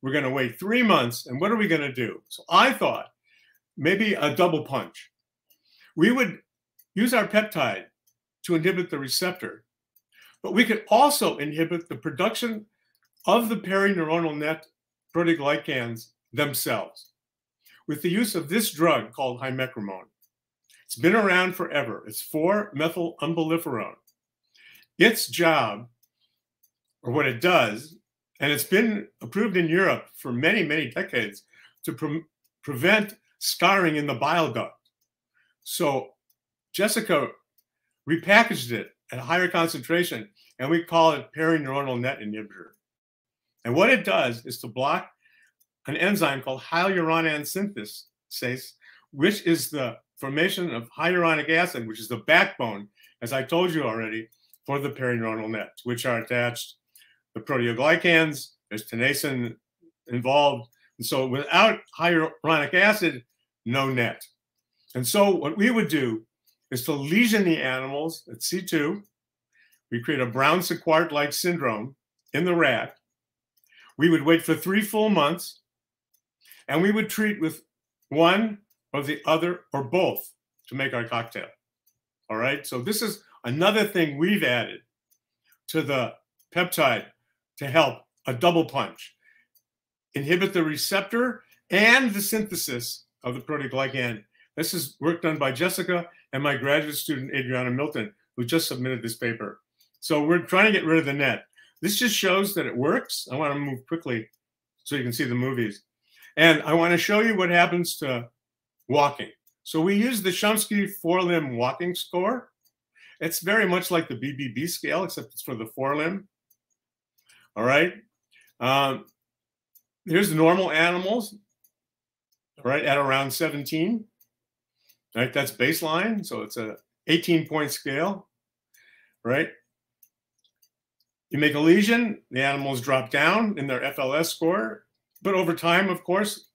We're going to wait three months. And what are we going to do? So I thought maybe a double punch. We would use our peptide to inhibit the receptor, but we could also inhibit the production of the perineuronal net proteoglycans themselves with the use of this drug called hymecromone. It's been around forever. It's 4-methyl umbelliferone. Its job or what it does, and it's been approved in Europe for many, many decades to pre prevent scarring in the bile duct. So Jessica repackaged it at a higher concentration, and we call it perineuronal net inhibitor. And what it does is to block an enzyme called hyaluronan synthase, which is the formation of hyaluronic acid, which is the backbone, as I told you already, for the perineuronal nets, which are attached the proteoglycans, there's tenascin involved. And so without hyaluronic acid, no net. And so what we would do is to lesion the animals at C2. We create a Brown-Séquard-like syndrome in the rat. We would wait for three full months, and we would treat with one or the other or both to make our cocktail. All right. So this is another thing we've added to the peptide to help a double punch, inhibit the receptor and the synthesis of the proteoglycan This is work done by Jessica and my graduate student, Adriana Milton, who just submitted this paper. So we're trying to get rid of the net. This just shows that it works. I want to move quickly so you can see the movies. And I want to show you what happens to walking. So we use the Shumsky four-limb walking score. It's very much like the BBB scale, except it's for the four-limb. All right. Um, here's the normal animals, right, at around 17. Right, that's baseline. So it's a 18 point scale, right? You make a lesion, the animals drop down in their FLS score, but over time, of course,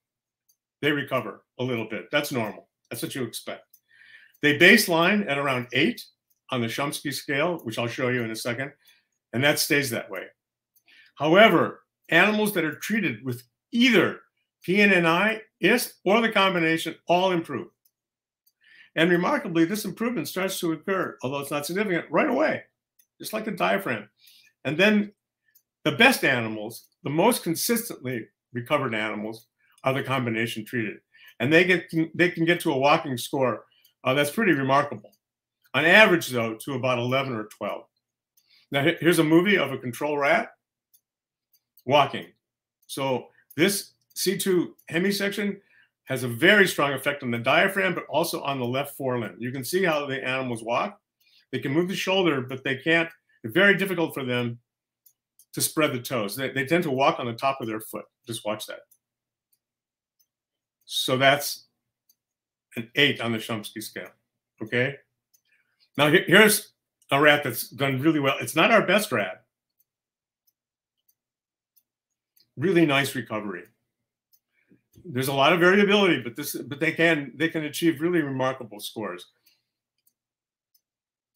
they recover a little bit. That's normal. That's what you expect. They baseline at around eight on the Shumsky scale, which I'll show you in a second, and that stays that way. However, animals that are treated with either PNNI, IST, or the combination all improve. And remarkably, this improvement starts to occur, although it's not significant, right away, just like the diaphragm. And then the best animals, the most consistently recovered animals, are the combination treated. And they get they can get to a walking score uh, that's pretty remarkable. On average, though, to about 11 or 12. Now, here's a movie of a control rat walking. So this C2 hemisection has a very strong effect on the diaphragm, but also on the left forelimb. You can see how the animals walk. They can move the shoulder, but they can't. It's very difficult for them to spread the toes. They, they tend to walk on the top of their foot. Just watch that. So that's an eight on the Shumsky scale. Okay. Now here's a rat that's done really well. It's not our best rat. Really nice recovery there's a lot of variability, but this but they can they can achieve really remarkable scores.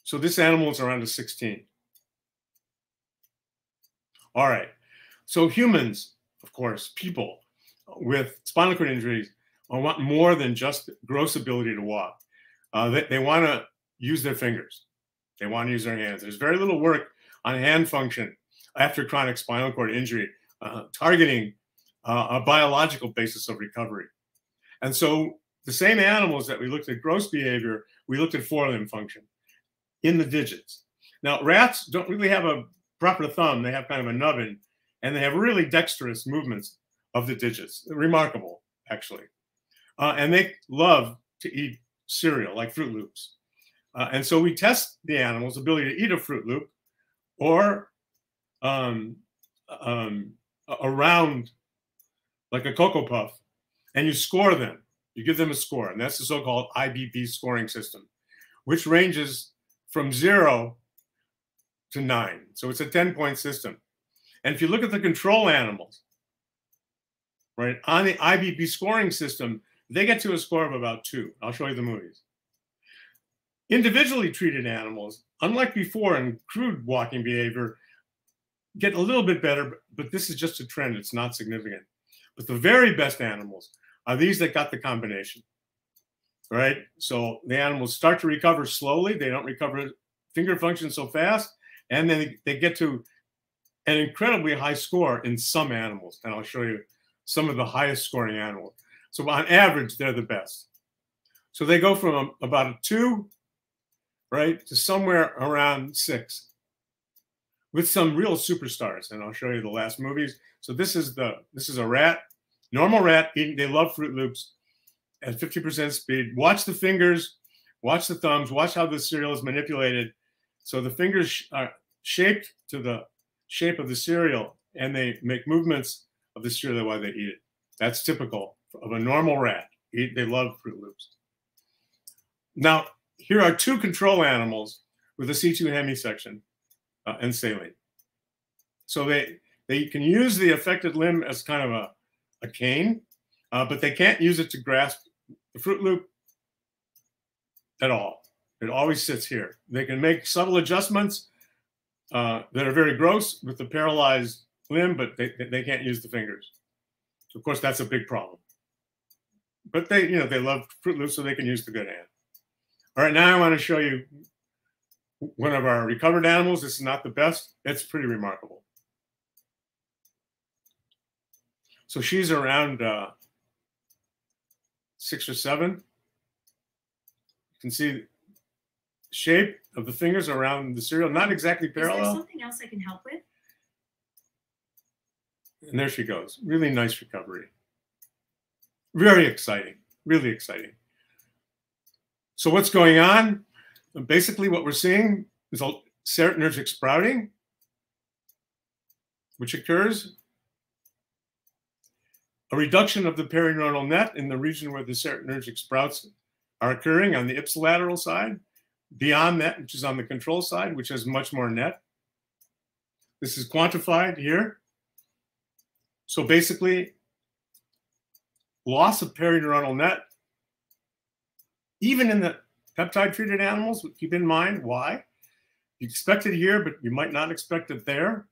So this animal is around a 16. All right. So humans, of course, people with spinal cord injuries want more than just gross ability to walk. Uh, they, they want to use their fingers. They want to use their hands. There's very little work on hand function after chronic spinal cord injury, uh, targeting uh, a biological basis of recovery. And so the same animals that we looked at gross behavior, we looked at forelimb function in the digits. Now, rats don't really have a proper thumb. They have kind of a nubbin, and they have really dexterous movements of the digits. Remarkable, actually. Uh, and they love to eat cereal, like Froot Loops. Uh, and so we test the animal's ability to eat a Froot Loop or um, um, around like a Cocoa Puff, and you score them. You give them a score, and that's the so-called IBB scoring system, which ranges from zero to nine. So it's a 10-point system. And if you look at the control animals, right, on the IBB scoring system, they get to a score of about two. I'll show you the movies. Individually treated animals, unlike before in crude walking behavior, get a little bit better, but this is just a trend. It's not significant. But the very best animals are these that got the combination, right? So the animals start to recover slowly. They don't recover finger function so fast. And then they get to an incredibly high score in some animals. And I'll show you some of the highest scoring animals. So on average, they're the best. So they go from about a two, right, to somewhere around six with some real superstars. And I'll show you the last movies. So this is the this is a rat Normal rat eating, they love Froot Loops at 50% speed. Watch the fingers, watch the thumbs, watch how the cereal is manipulated. So the fingers are shaped to the shape of the cereal and they make movements of the cereal while they eat it. That's typical of a normal rat. They love Froot Loops. Now, here are two control animals with a C2 hemisection uh, and saline. So they, they can use the affected limb as kind of a a cane, uh, but they can't use it to grasp the Froot Loop at all. It always sits here. They can make subtle adjustments uh, that are very gross with the paralyzed limb, but they, they can't use the fingers. Of course, that's a big problem. But they, you know, they love Froot Loops, so they can use the good hand. All right, now I want to show you one of our recovered animals. This is not the best. It's pretty remarkable. So she's around uh, six or seven. You can see shape of the fingers around the cereal, not exactly parallel. Is there something else I can help with? And there she goes. Really nice recovery. Very exciting. Really exciting. So what's going on? Basically, what we're seeing is a serotonergic sprouting, which occurs a reduction of the perineuronal net in the region where the serotonergic sprouts are occurring on the ipsilateral side, beyond that, which is on the control side, which has much more net. This is quantified here. So basically, loss of perineuronal net, even in the peptide treated animals, keep in mind why. You expect it here, but you might not expect it there.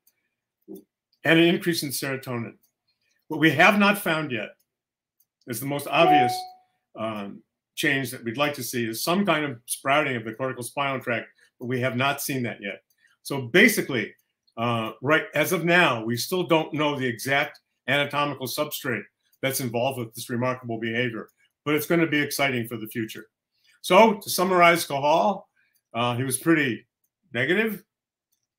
And an increase in serotonin. What we have not found yet is the most obvious um, change that we'd like to see is some kind of sprouting of the cortical spinal tract, but we have not seen that yet. So basically, uh, right as of now, we still don't know the exact anatomical substrate that's involved with this remarkable behavior, but it's going to be exciting for the future. So to summarize Cajal, uh, he was pretty negative.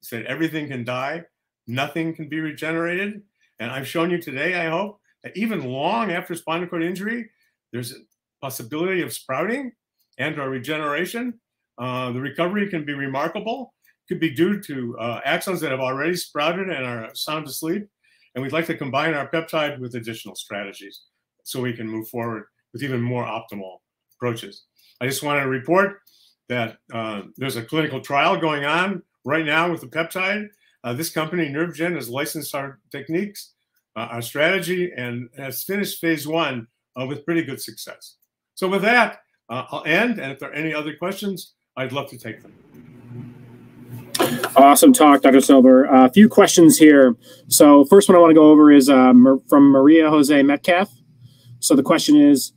He said everything can die, nothing can be regenerated. And I've shown you today, I hope, that even long after spinal cord injury, there's a possibility of sprouting and or regeneration. Uh, the recovery can be remarkable. Could be due to uh, axons that have already sprouted and are sound asleep. And we'd like to combine our peptide with additional strategies so we can move forward with even more optimal approaches. I just want to report that uh, there's a clinical trial going on right now with the peptide. Uh, this company, NervGen, has licensed our techniques, uh, our strategy, and has finished phase one uh, with pretty good success. So with that, uh, I'll end. And if there are any other questions, I'd love to take them. Awesome talk, Dr. Silver. A few questions here. So first one I want to go over is uh, from Maria Jose Metcalf. So the question is,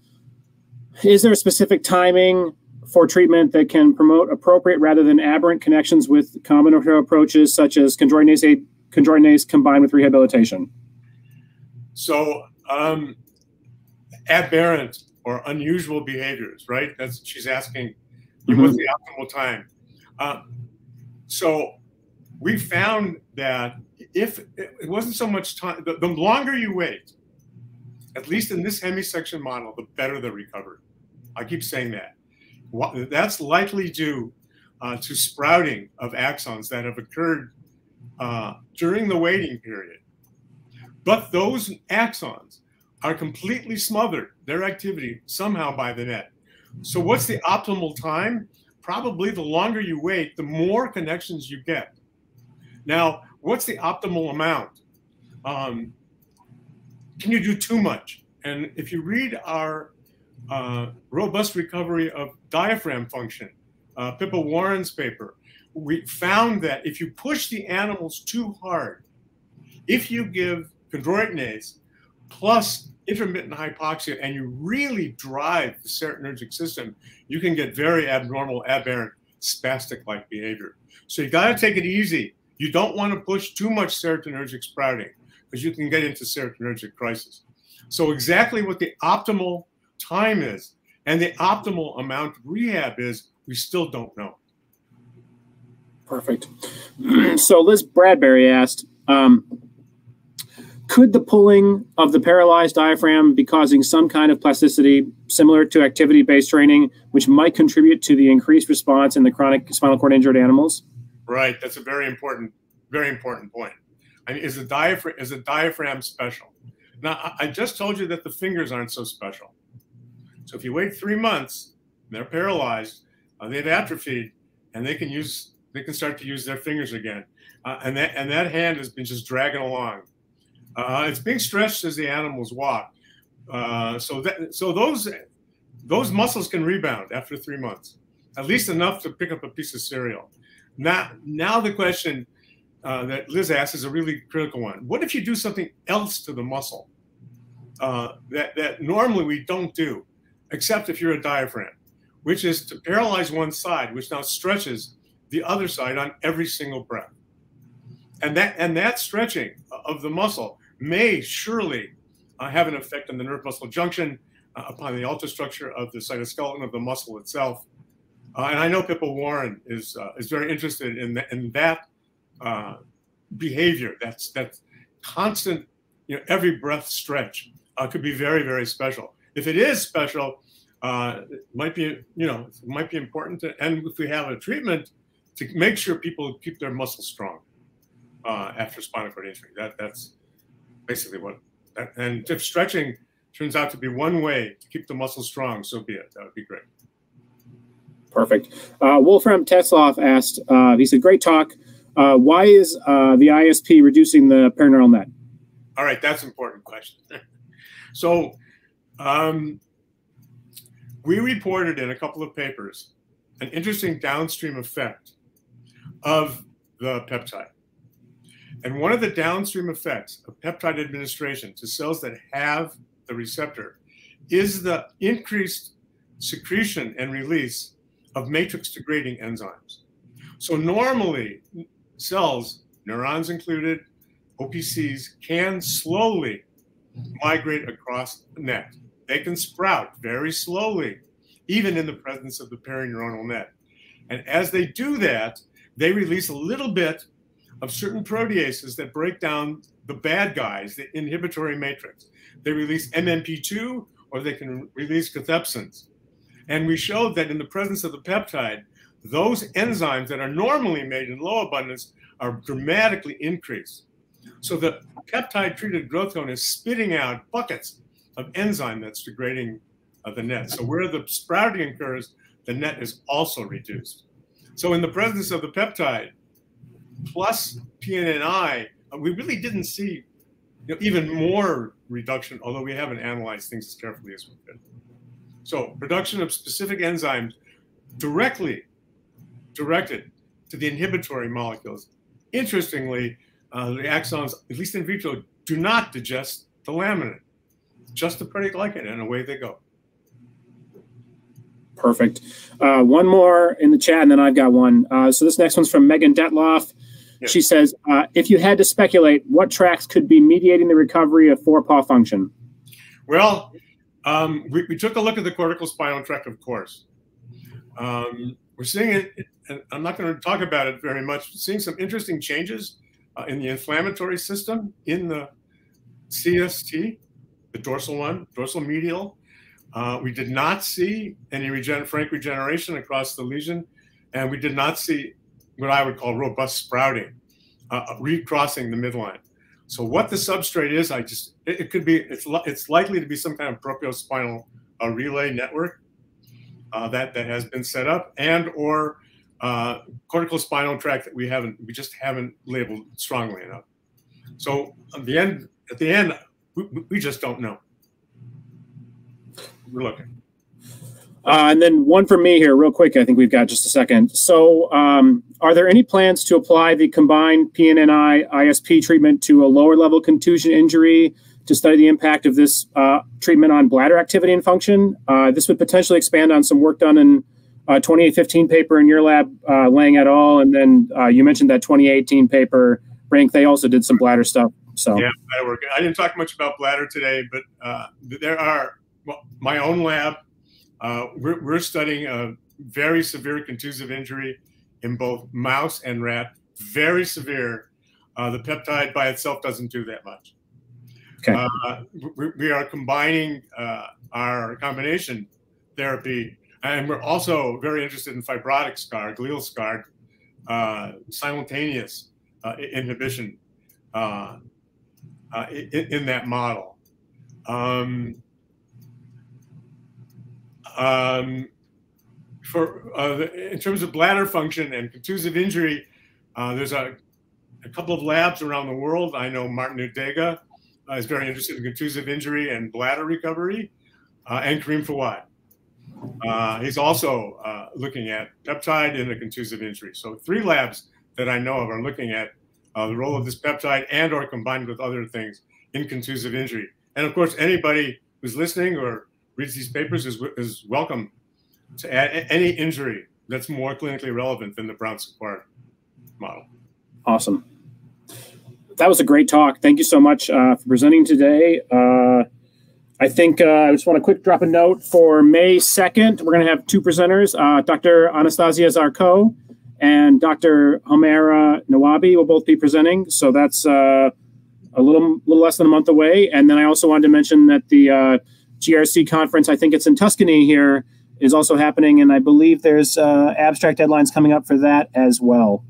is there a specific timing for treatment that can promote appropriate rather than aberrant connections with combinatorial approaches such as chondroitinase, chondroitinase combined with rehabilitation? So um, aberrant or unusual behaviors, right? That's she's asking. Mm-hmm. What's the optimal time? Uh, so we found that if it wasn't so much time, the, the longer you wait, at least in this hemisection model, the better the recovery. I keep saying that. That's likely due uh, to sprouting of axons that have occurred uh, during the waiting period. But those axons are completely smothered, their activity, somehow by the net. So, what's the optimal time? Probably the longer you wait, the more connections you get. Now, what's the optimal amount? Um, can you do too much? And if you read our uh, robust recovery of diaphragm function, uh, Pippa Warren's paper, we found that if you push the animals too hard, if you give chondroitinase plus intermittent hypoxia and you really drive the serotonergic system, you can get very abnormal, aberrant, spastic-like behavior. So you got to take it easy. You don't want to push too much serotonergic sprouting because you can get into serotonergic crisis. So exactly what the optimal time is and the optimal amount of rehab is, we still don't know. Perfect. so Liz Bradbury asked, um, could the pulling of the paralyzed diaphragm be causing some kind of plasticity similar to activity-based training, which might contribute to the increased response in the chronic spinal cord injured animals? Right. That's a very important, very important point. I mean, is the diaphragm is a diaphragm special? Now, I just told you that the fingers aren't so special. So if you wait three months, they're paralyzed, uh, they've atrophied, and they can use they can start to use their fingers again, uh, and that and that hand has been just dragging along. Uh, it's being stretched as the animals walk. Uh, so that so those those muscles can rebound after three months, at least enough to pick up a piece of cereal. Now, now the question uh, that Liz asked is a really critical one. What if you do something else to the muscle uh, that that normally we don't do, except if you're a diaphragm, which is to paralyze one side, which now stretches the other side on every single breath, and that and that stretching of the muscle may surely uh, have an effect on the nerve muscle junction, uh, upon the ultrastructure of the cytoskeleton of the muscle itself. Uh, and I know Pippa Warren is uh, is very interested in, the, in that uh, behavior. That's that constant, you know, every breath stretch uh, could be very very special. If it is special, uh, it might be you know it might be important to, and if we have a treatment to make sure people keep their muscles strong uh, after spinal cord injury. That that's basically what. And if stretching turns out to be one way to keep the muscles strong, so be it. That would be great. Perfect. Uh, Wolfram Tetzlaff asked, uh, he said, great talk. Uh, why is uh, the ISP reducing the perineural net? All right, that's an important question. so um, we reported in a couple of papers an interesting downstream effect of the peptide. And one of the downstream effects of peptide administration to cells that have the receptor is the increased secretion and release of matrix degrading enzymes. So normally cells, neurons included, OPCs can slowly migrate across the net. They can sprout very slowly, even in the presence of the perineuronal net. And as they do that, they release a little bit of certain proteases that break down the bad guys, the inhibitory matrix. They release MMP2 or they can release cathepsins. And we showed that in the presence of the peptide, those enzymes that are normally made in low abundance are dramatically increased. So the peptide treated growth cone is spitting out buckets of enzyme that's degrading uh, the net. So where the sprouting occurs, the net is also reduced. So in the presence of the peptide plus PNNI, uh, we really didn't see you know, even more reduction, although we haven't analyzed things as carefully as we could. So production of specific enzymes directly directed to the inhibitory molecules. Interestingly, uh, the axons, at least in vitro, do not digest the laminin, just the proteoglycan, and away they go. Perfect. Uh, one more in the chat, and then I've got one. Uh, so this next one's from Megan Detloff. She says, uh, if you had to speculate, what tracks could be mediating the recovery of forepaw function? Well, um, we, we, took a look at the cortical spinal tract, of course. Um, we're seeing it, and I'm not going to talk about it very much, seeing some interesting changes uh, in the inflammatory system in the CST, the dorsal one, dorsal medial, uh, we did not see any regen frank regeneration across the lesion, and we did not see what I would call robust sprouting, uh, uh recrossing the midline. So what the substrate is, I just it, it could be it's it's likely to be some kind of propriospinal uh, relay network uh, that that has been set up, and or uh, cortical spinal tract that we haven't we just haven't labeled strongly enough. So at the end, at the end, we, we just don't know we're looking. Uh, and then one for me here, real quick. I think we've got just a second. So, um, are there any plans to apply the combined PNNI ISP treatment to a lower level contusion injury to study the impact of this uh, treatment on bladder activity and function? Uh, this would potentially expand on some work done in uh, 2015 paper in your lab, uh, Lang et al. And then uh, you mentioned that 2018 paper, Rank. They also did some bladder stuff. So yeah, work. I didn't talk much about bladder today, but uh, there are well, my own lab, uh, we're, we're, studying a very severe contusive injury in both mouse and rat, very severe. Uh, the peptide by itself doesn't do that much. Okay. Uh, we, we, are combining uh, our combination therapy, and we're also very interested in fibrotic scar, glial scar, uh, simultaneous uh, inhibition in, in, that model. Um, um, for uh, in terms of bladder function and contusive injury, uh, there's a, a, couple of labs around the world. I know Martin Oudega uh, is very interested in contusive injury and bladder recovery, uh, and Karim Fouad. Uh, he's also uh, looking at peptide in a contusive injury. So three labs that I know of are looking at the role of this peptide and or combined with other things in contusive injury. And of course, anybody who's listening or reads these papers is, is welcome to add any injury that's more clinically relevant than the Brown-Séquard model. Awesome. That was a great talk. Thank you so much uh, for presenting today. I think uh, I just want to quick drop a note for May 2nd. We're going to have two presenters, uh, Dr. Anastasia Zarko and Dr. Homaira Nawabi will both be presenting. So that's uh, a little, little less than a month away. And then I also wanted to mention that the uh, GRC conference, I think it's in Tuscany here, is also happening. And I believe there's uh, abstract deadlines coming up for that as well.